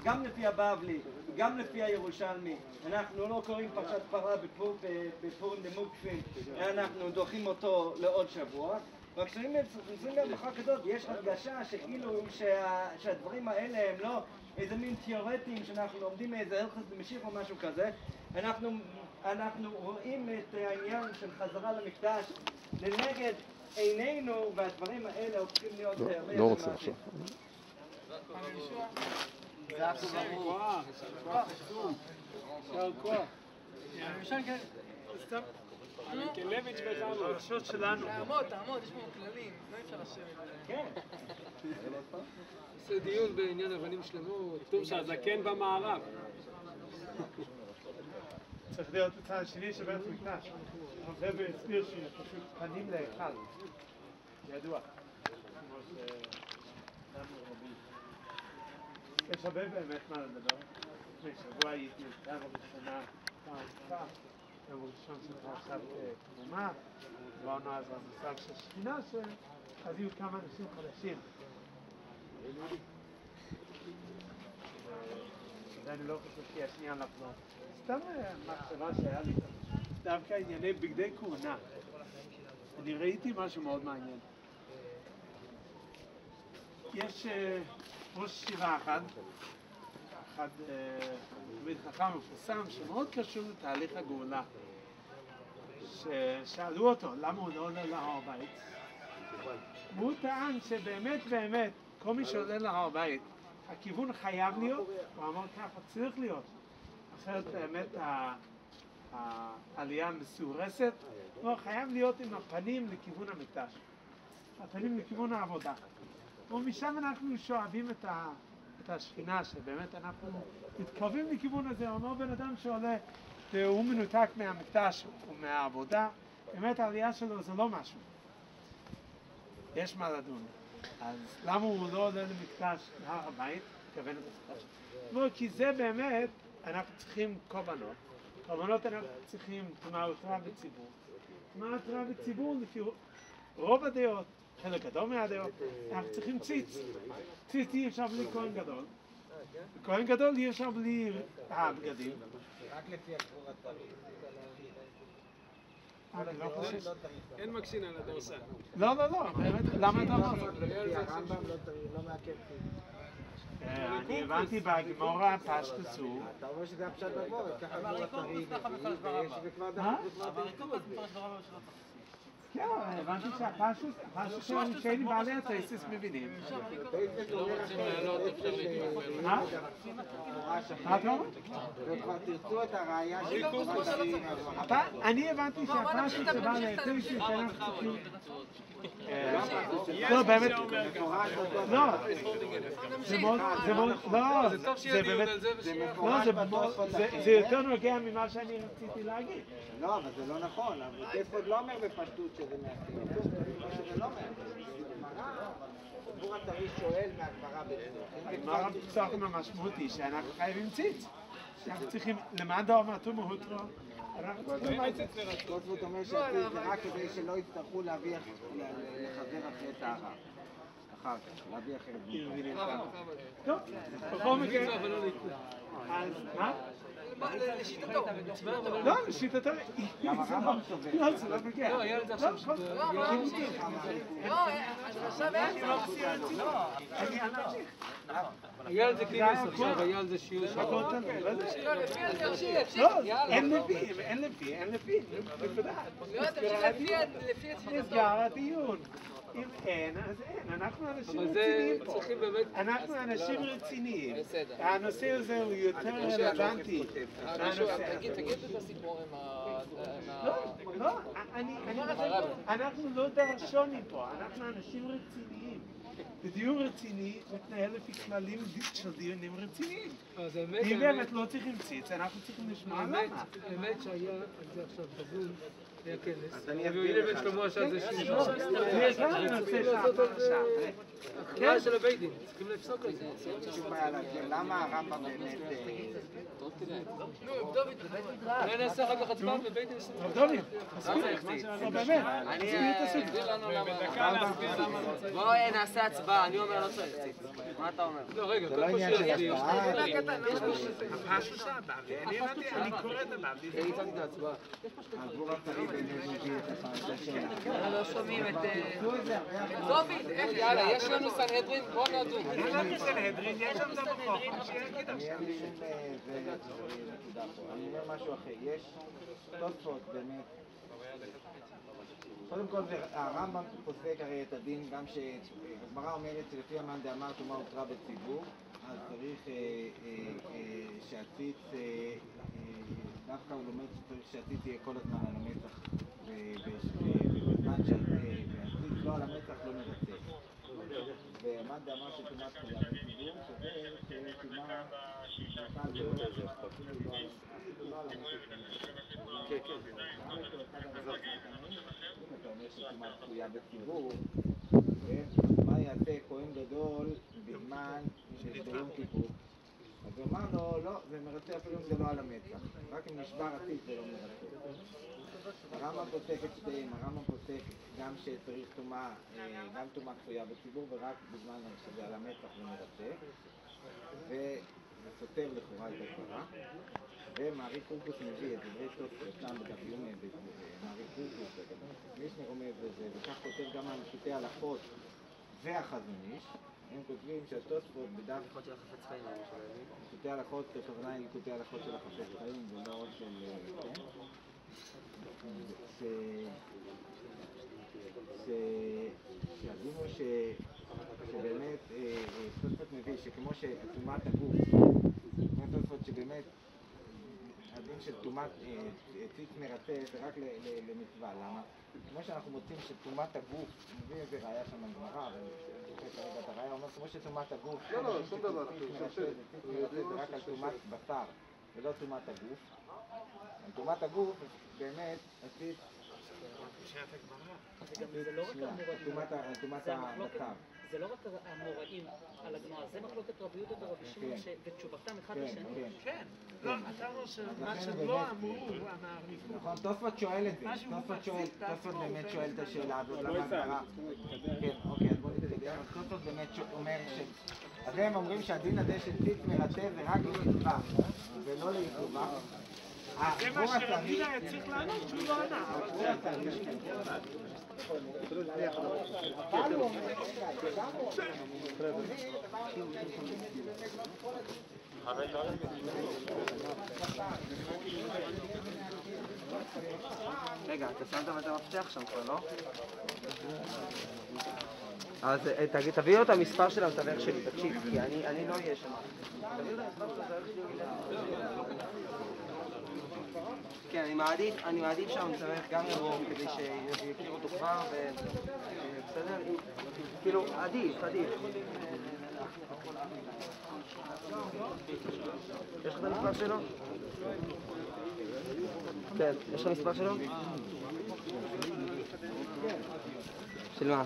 גם לפי הבבלי וגם לפי הירושלמי, אנחנו לא קוראים פרשת פרה בפור- בפורים דמוקפין, אנחנו דוחים אותו לעוד שבוע. וכשאנחנו נמצאים במחאה כזאת, יש הרגשה שכאילו שה, שהדברים האלה הם לא איזה מין תיאורטיים שאנחנו לומדים מאיזה ערכת במשיך או משהו כזה. אנחנו, אנחנו רואים את העניין של חזרה למקדש לנגד עינינו, והדברים האלה הופכים להיות לא- לא רוצה. עכשיו. יישר כוח, כוח. יישר כוח. מיקלביץ' וחלוץ. פרשות שלנו. תעמוד, תעמוד, יש פה כללים, לא אפשר לשבת. כן. עושה דיון בעניין אבנים שלמות. כתוב שהזקן במערב. צריך להיות בצד השני של בית המקדש. הרב הסביר שפשוט פנים להיכל. ידוע. יש הרבה באמת מה לדבר. לפני שבוע הייתי גם בראשונה פעם אחת. יום ראשון של פרשת אה, תרומה. דיברנו אז על המושג של שכינה, אז היו כמה אנשים חדשים. ואני לא חושב שיש עניין לחזור. סתם אה, מחשבה שהיה לי, דווקא ענייני בגדי כהונה. אני ראיתי משהו מאוד מעניין. יש אה, ראש שירה אחד, אחד אה, תלמיד חכם מפורסם, שמאוד קשור לתהליך הגאולה. ששאלו אותו למה הוא לא עולה להר הבית, והוא טען שבאמת באמת כל מי שעולה להר הבית, הכיוון חייב להיות, הוא אמר ככה צריך להיות, אחרת באמת העלייה מסורסת, הוא חייב להיות עם הפנים לכיוון המקדש, הפנים לכיוון העבודה. ומשם אנחנו שואבים את, ה, את השכינה, שבאמת אנחנו מתקרבים לכיוון הזה. אומר בן אדם שעולה והוא מנותק מהמקדש ומהעבודה, באמת העלייה שלו זה לא משהו. יש מה לדון. אז למה הוא לא עולה למקדש להר הבית? מתכוון למקדש. לא, כי זה באמת, אנחנו צריכים קורבנות. קורבנות אנחנו צריכים תמונה ותורה בציבור. תמונה ותורה בציבור לפי רוב הדעות, חלק גדול מהדעות, אנחנו צריכים ציץ. ציץ אי אפשר בלי כהן גדול. כהן גדול אי אפשר בלי הבגדים. רק לפי. אני לא חושב... אין מקשין על הדורסל. לא, לא, לא, באמת, למה אתה אומר? לפי הרמב"ם לא טרי, לא מעכב אה, אני הבנתי בגמורה פשטוס הוא, אתה אומר שזה הפשט בגמור, ככה הגמור הטרי ויש וכבר מה? כן, הבנתי שלנו שאין בעלי התייסס מבינים. אתה- אני הבנתי צריכים... אה, לא, באמת, לא, זה מאוד, זה מאוד, לא, זה באמת, לא, זה מאוד- זה- זה יותר נוגע ממה שאני רציתי להגיד. לא, אבל זה לא נכון, אבל טספוד לא אומר בפשטות שזה. שזה לא מעכב. הגמור הטרי שואל מהגמרא בצדוק. הגמרא בפסוחים המשמעות היא שאנחנו חייבים ציץ. אנחנו צריכים, למען דבר מהתומו הוטרו, אנחנו צריכים. טספוד אומר שהציץ זה רק כדי שלא יצטרכו להביא, לחזר אחרי טהרה. אחר כך, להביא טהרה. טוב, בכל מקרה, אז מה? לשיטתו. לא, לשיטתו, גם הרמב"ם סובר. לא, זה לא. לא, לא, עכשיו אין זה כינוס עכשיו, זה שיעור לא. לא. לא, אין לפי, אין לפי, אין. לא, הדיון. אם אין, אז אין. אנחנו אנשים רציניים פה. אנחנו אנשים רציניים. הנושא הזה הוא יותר רלוונטי הזה. תגיד את הסיפור עם ה... לא, לא, אנחנו לא דרשונים פה, אנחנו אנשים רציניים. ודיון רציני מתנהל לפי כללים של דיונים רציניים. אם באמת לא צריכים ציץ, אנחנו צריכים לשמוע למה. האמת שהיה עכשיו בזום, אני אסביר לך. שלמה עשה זה כן, לנו שם, הכרעה של הבית דין, צריכים לפסוק על זה. למה הרמב"ם באמת... נו, דוד, אולי נעשה אחר כך הצבעה בבית דין. רב דובי, תסביר, לא באמת, תסביר את הסוגיה. בואו נעשה הצבעה, אני אומר לא צריך. מה אתה אומר? לא, רגע, זה לא עניין של הצבעה. אני אני קורא את הבבלי. הגבור הטרי לא שומעים את... איך יאללה, יש לנו סנהדרין, בוא נדון. אני לא בסנהדרין, יש שם גם שיגיד אני. אין אומר משהו אחר. יש תוספות באמת. קודם כל הרמב"ם פוסק הרי את הדין גם שהגמרא אומרת שלפי המאן דאמר תאמר הותרה בציבור אז צריך אה, דווקא הוא לומד שצריך שהציץ יהיה כל הזמן על ו- ובזמן שהציץ לא על המצח לא מרצה ומאן דאמר שטומאה תחויה בציבור שזה לא לא על אם אתה אומר בציבור, כן? מה יעשה כהן גדול בזמן לו יום כיפור? אז הוא אמר לו, לא, זה מרצה אפילו אם זה לא על המצח, רק אם נשבר הציץ זה לא מרצה. הרמב"ם פוסק את שתיהם, הרמב"ם פוסק גם שצריך טומאה, אה, גם טומאה כפויה בציבור ורק בזמן שזה על המצח זה מרצה. וסותר לכאורה את הגמרא. ומערי קורקוס מביא את דברי תוספות שם בדף יומי, מערי קורקוס, מישנר בזה, וכך כותב גם על פשוטי הלכות והחזון איש. הם כותבים שהתוספות בדף יכול של החפץ חיים. פשוטי הלכות, הכוונה היא ליקוטי הלכות של החפץ חיים ולא של... אה, כן? ש... ש- שהדין הוא ש- שבאמת אה, אה, תוספות מביא שכמו שטומאת הגוף, כמו תוספות שבאמת הדין של טומאת אה, אה, ציץ מרצה זה רק למצווה, למה? כמו שאנחנו מוצאים שטומאת הגוף, מביא איזה ראייה שם בגמרא, אבל אני כרגע את הראייה, אומר כמו שטומאת הגוף, לא, לא, שום דבר, זה רק על טומאת בשר ולא טומאת הגוף. על טומאת הגוף, באמת, הציץ זה לא רק המוראים, טומאת הבשר. זה לא רק המוראים על הגמרא, זה מחלוקת רבי יהודה ורבי שמעון, כן. ש- ותשובתם אחד כן, לשני. כן. כן. לא, אתה אומר שמה לכן שהם באמת- לא אמרו, המעריפות. נכון, תוספות שואל את זה, מה תוספות שואל, תוספות באמת שואל את השאלה הזאת, לא למה הגמרא... כן, אוקיי, אז בוא נתקדם, אז תוספות באמת אומר ש... אז הם אומרים שהדין הזה של ציץ מרצה זה רק למצווה, ולא לעיכובה. זה מה שרבי היה צריך לענות, שהוא לא ענה. רגע, אתה שמת את המפתח שם כבר, לא? אז אה, תביאו את המספר של המתווך שלי, תקשיב, כי אני לא אהיה שם. תביאו את המספר של המתווך שלי. כן, אני מעדיף, אני מעדיף שהמתווך גם יבוא כדי שיכיר אותו כבר, בסדר? כאילו, עדיף, עדיף. יש לך את המספר שלו? כן, יש לך מספר שלו? של מה?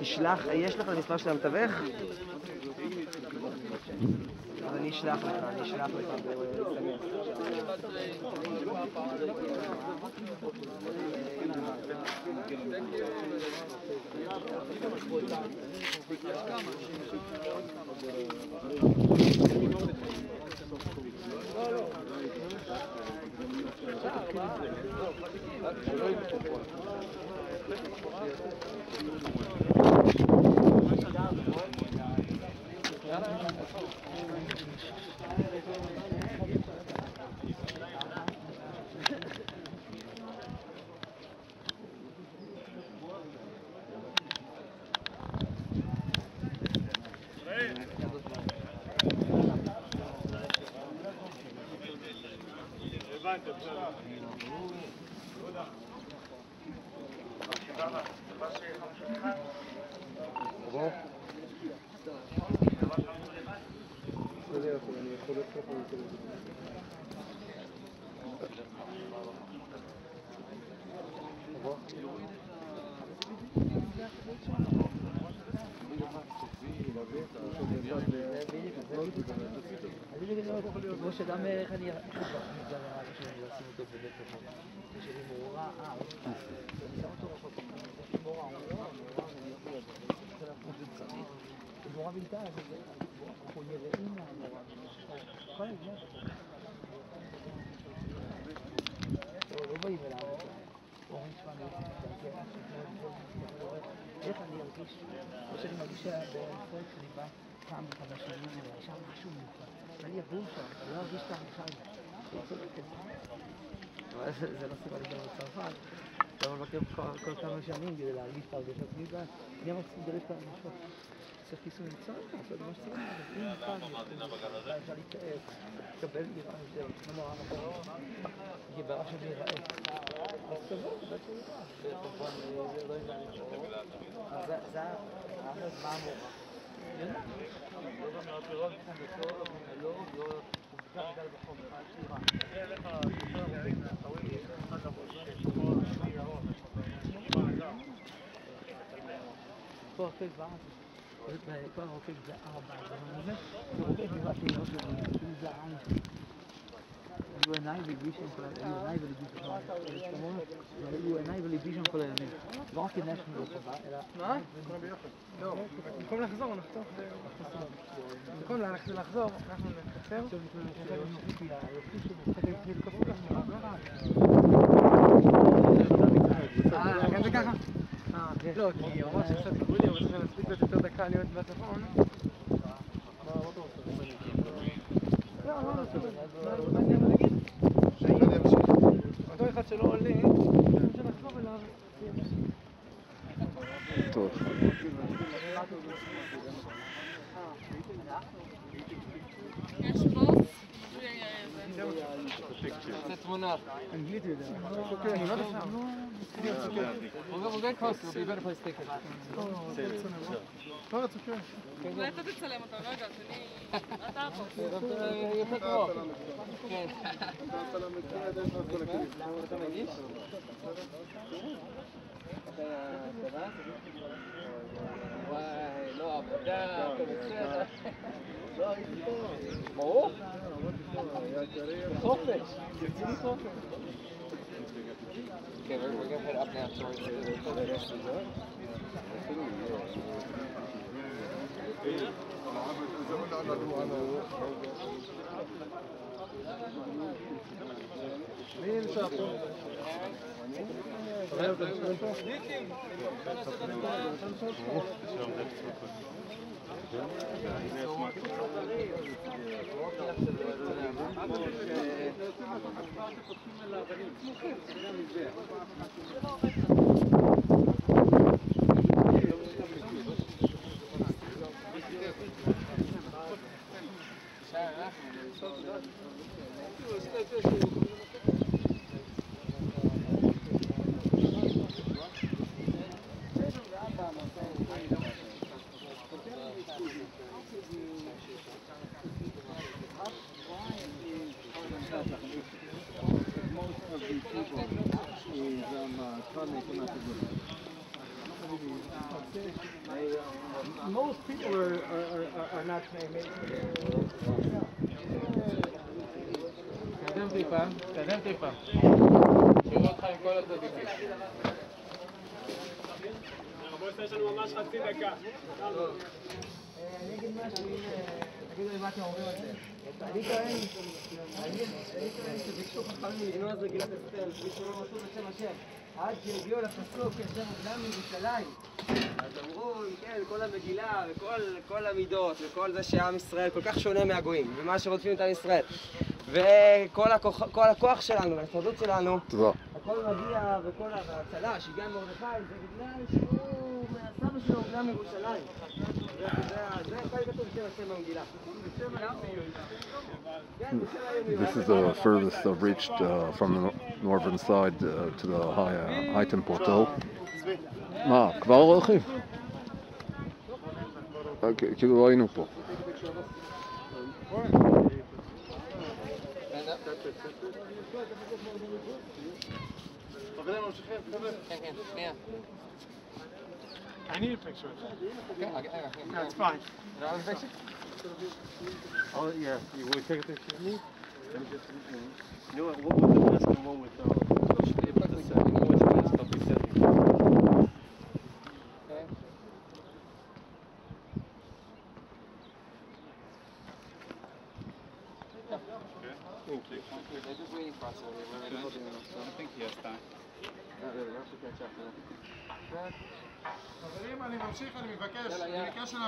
תשלח, יש לך את המספר של המתווך? אז אני אשלח לך, אני אשלח לך ב-SMS. הבנתם, בסדר. כמו שגם איך אני... איך זה הרעיון שלי לשים אותו בבית כזה? יש לי מאורה, אה, אני שם אותו רחוק. אני. מאורה בלתה. אנחנו יראים מהמאורה. כל הזמן. לא באים אליו. אני איך אני ארגיש? מה שאני מרגיש בישראל כשאני בא פעם בחמש שנים, אני שם משהו מיוחד. ואני אגור שם, אני לא ארגיש את. אבל זה לא סיבה לגמרי בצרפת. אתה מבקר כל- כמה שנים כדי להרגיש את ההרגשה עצמית, ואני אמרתי לגרש את האנושות. צריך חיסון צריך לעשות מה שצריך. אפשר להתאהב, לקבל יראה יותר, נורא נכון. גברה שלי ייראה. אז תבוא, בית יראה. וכמובן, זה לא עניין זה- מה המורה? פה רופא בארץ, כל הרופא זה ארבע, זה רופא נראה כאילו לא שלי, כאילו זה העין שלי. היו עיניי וליבי שם כל הימים, היו עיניי וליבי שם כל הימים, היו עיניי וליבי שם כל הימים. לא רק עיניי שם לא אלא... מה? לא, במקום לחזור, נחתוך. במקום ללכת לחזור, אנחנו נקצר. אה, גם זה ככה? לא, כי הוא אמר שעכשיו דיברו לי, אבל צריך להספיק קצת יותר דקה להיות בצפון. אותו אחד שלא עולה, טוב. יש בוס? זה תמונה. אנגלית הוא יודע. We'll go, we'll get closer, it'll be a better place to take it. אולי אתה תצלם אותם, לא יודעת, אני... אתה פה. יפה קרוב. כן. וואי, לא עבודה, הכל בסדר. ברור. Sausage. Okay, we're, we're gonna head up now towards the مين شافه؟ People are, are, are, are not made. תקדם טיפה, תקדם טיפה. שיראו אותך עם כל הצדדים. אני אגיד משהו, אם תגידו לי מה אתם אומרים על זה. אני טוען, אני טוען שביקשו חכמים את מגילת השם. עד שהגיעו לפסוק כאשר מוקדם מירושלים. אז אמרו, כן, כל המגילה וכל כל המידות וכל זה שעם ישראל כל כך שונה מהגויים, ומה שרודפים את ישראל. וכל הכוח, הכוח שלנו וההישרדות שלנו. הכל מגיע, וכל ההצלה שהגיע מרדכי, זה בגלל שהוא, מהסבא שלו הוקדם מירושלים. זה זה- זה הכל כתוב בשם השם במגילה. כן, בשם היום This is the furthest I've reached uh, from the nor- northern side uh, to the high, uh, high temple. מה, כבר הולכים? אה, כ- כאילו היינו פה. כן, כן, שנייה. I need a picture of that. Okay, I'll get, I'll get, That's fine. Another picture? Oh, yeah. You want to take a picture of me? You know what, what was the last one with uh,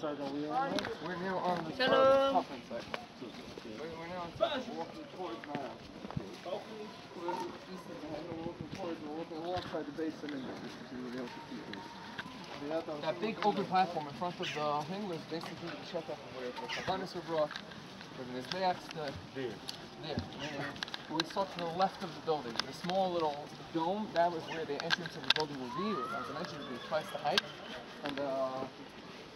side are we on? we're now on the Hello. top side. We're, now on top. We're walking towards Nile. We're of the head, we're walking towards, we're walking alongside the base of just to be able to see things. That big open platform in front of the thing was basically the shuttle where the Chabanis were brought, where the Mizbeach stood. There. There. We saw to the left of the building, the small little dome, that was where the entrance of the building would be. As I mentioned, it would be twice the height. And uh,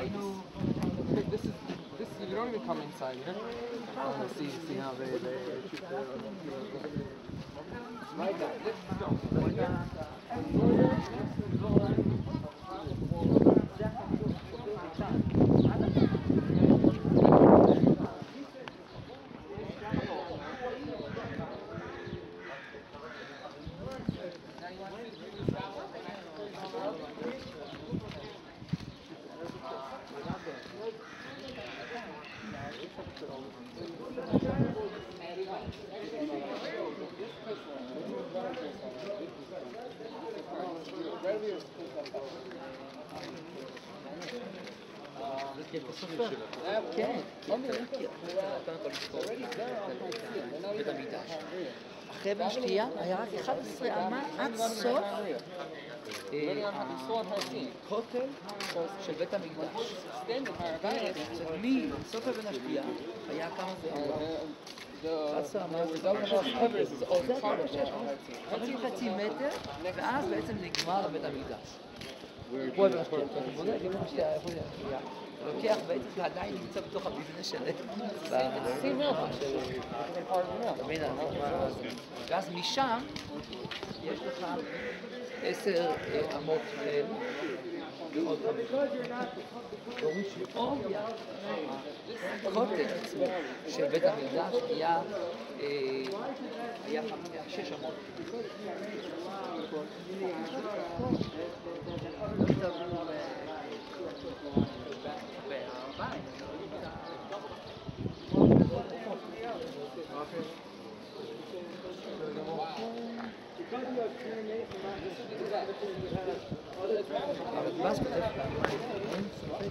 This is this. You don't even come inside here. Uh, see see how they they treat their. There. Let's go. כן. אחרי בן שתייה היה רק 11 אמה עד סוף הכותל של בית המקדש. מסוף אבן השתייה היה כמה זה? 11 אמה, זה חצי חצי מטר, ואז בעצם נגמר בית המקדש. לוקח בעצם, זה עדיין נמצא בתוך המבנה שלהם. ואז משם יש לך עשר אמות ועוד חמש. בעובי הכותל עצמו של בית המקדש היה שש אמות. אבל מה שכותב אין ספק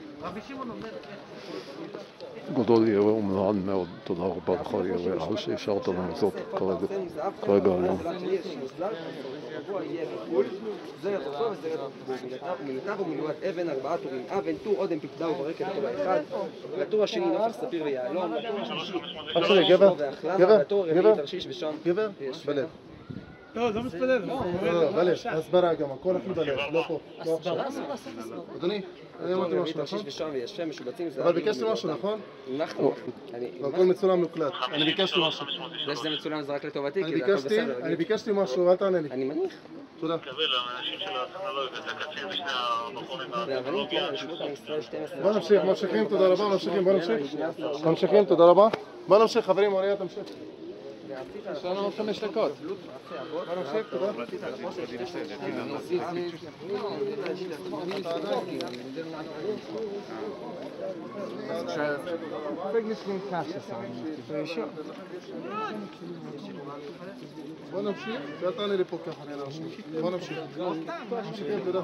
גדול ירא ומלען מאוד, תודה רבה לך ירא, על שאישרת לנו זאת כרגע, כרגע היום. מילותיו ומילואת אבן, ארבעה טורים, אבן, טור, אודם, פקדה וברקת, כל האחד, והטור השני נופך ספיר ויהלום, והטור השלישי, גבר, גבר, גבר. גבר, בלב. לא, לא מתפלל. לא, לא, בלב, הסברה גם, הכל הכי בלב, לא פה. לא. הסברה אסור לעשות הסברה. אדוני, אני הטור אמרתי הרביעי משהו, תרשיש נכון? אבל ביקשתי משהו, נכון? אנחנו, אני, והכל מצולם מוקלט. אני ביקשתי משהו. זה שזה מצולם זה רק לטובתי, אני כי זה הכל בסדר. אני ביקשתי משהו, אל תענה לי. אני מניח. תודה. אבנים, כן, אני שומע עם ישראל 12. בוא נמשיך, ממשיכים, תודה רבה, ממשיכים, בוא נמשיך. ממשיכים, תודה רבה. בוא נמשיך, חברים, אוריה, תמשיך. יש לנו עוד חמש דקות. בוא נמשיך, תודה. בוא נמשיך, ואל תענה לי פה ככה, אני לא אמשיך. בוא נמשיך. ממשיכים, תודה.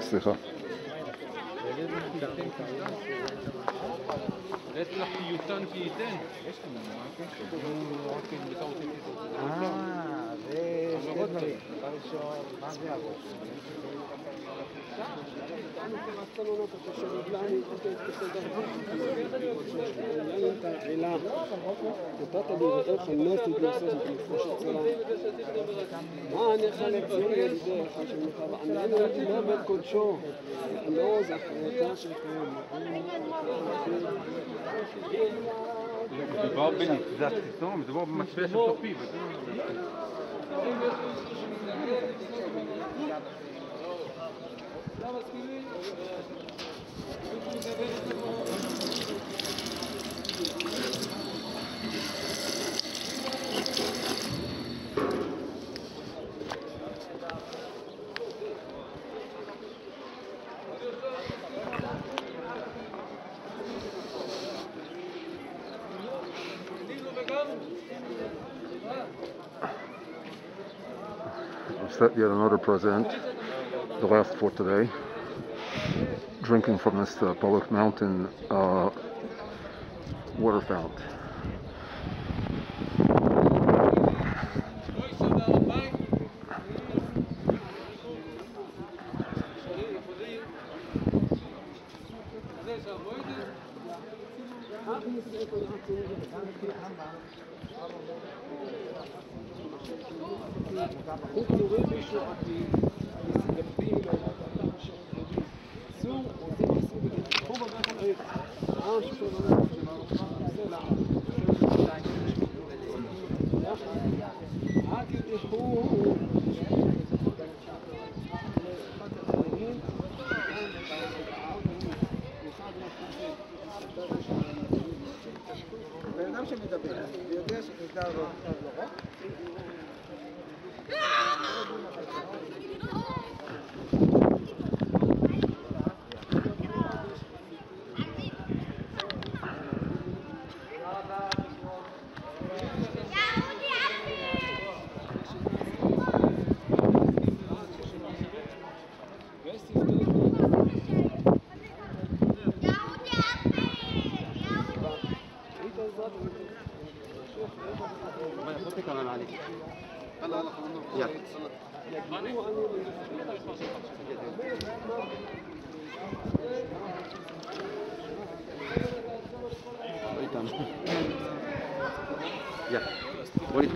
סליחה. רצח פיוטן פייתן. אה, שתי דברים. דבר ראשון, מה זה הראש? מדובר בנקזת מדובר במטבע של Давай, скажи. That yet another present? the last for today. Drinking from this uh, public mountain uh, water fount.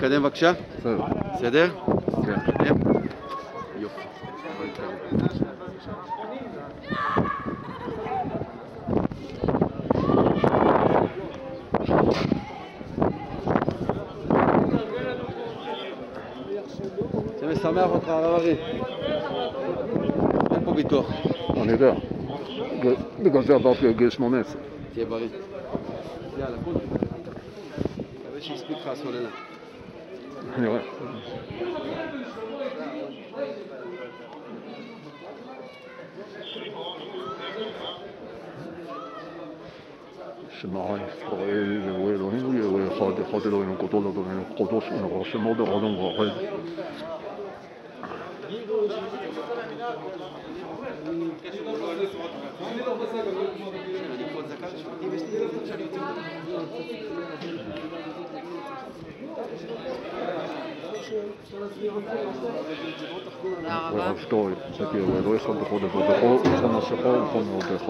נתקדם בבקשה. בסדר. בסדר? כן. נתקדם. יופי. בוא נתקדם. זה משמח אותך, הרב ארי. אין פה ביטוח. אני יודע. בגלל- בגלל זה עברתי לגיל 18. תהיה בריא. יאללה, קום. מקווה שהספיק לך הסוללה. אני רואה. שמע ישראל הוא אלוהינו הוא אחד אחד אלוהינו גדול אדוננו קדוש ונורא שמו ברענו ורחד ורב שטוי שתהיה אלוהיך בכל דבר בכל בכל נפשך ובכל מאודיך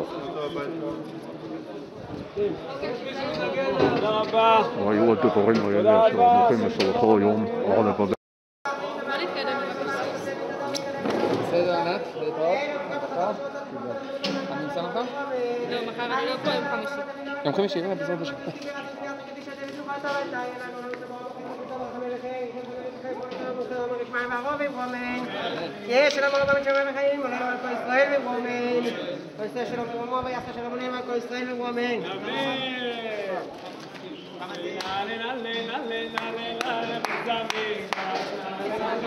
והיו הדברים האלה אשר אנוכי מסורכו היום על לבבי מה נתקדם בבקשה? בסדר, ענת? אני אמצא מחר? לא, מחר אני לא פה, יום חמישי. יום חמישי, *laughs* יאללה, בעזרת השם. יש שלום רבה משמיים וחיים, עולה על כל ישראל. כל ישראל שלום ורמו ויחד שלום עליהם על כל ישראל וגרומן.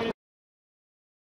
Amen.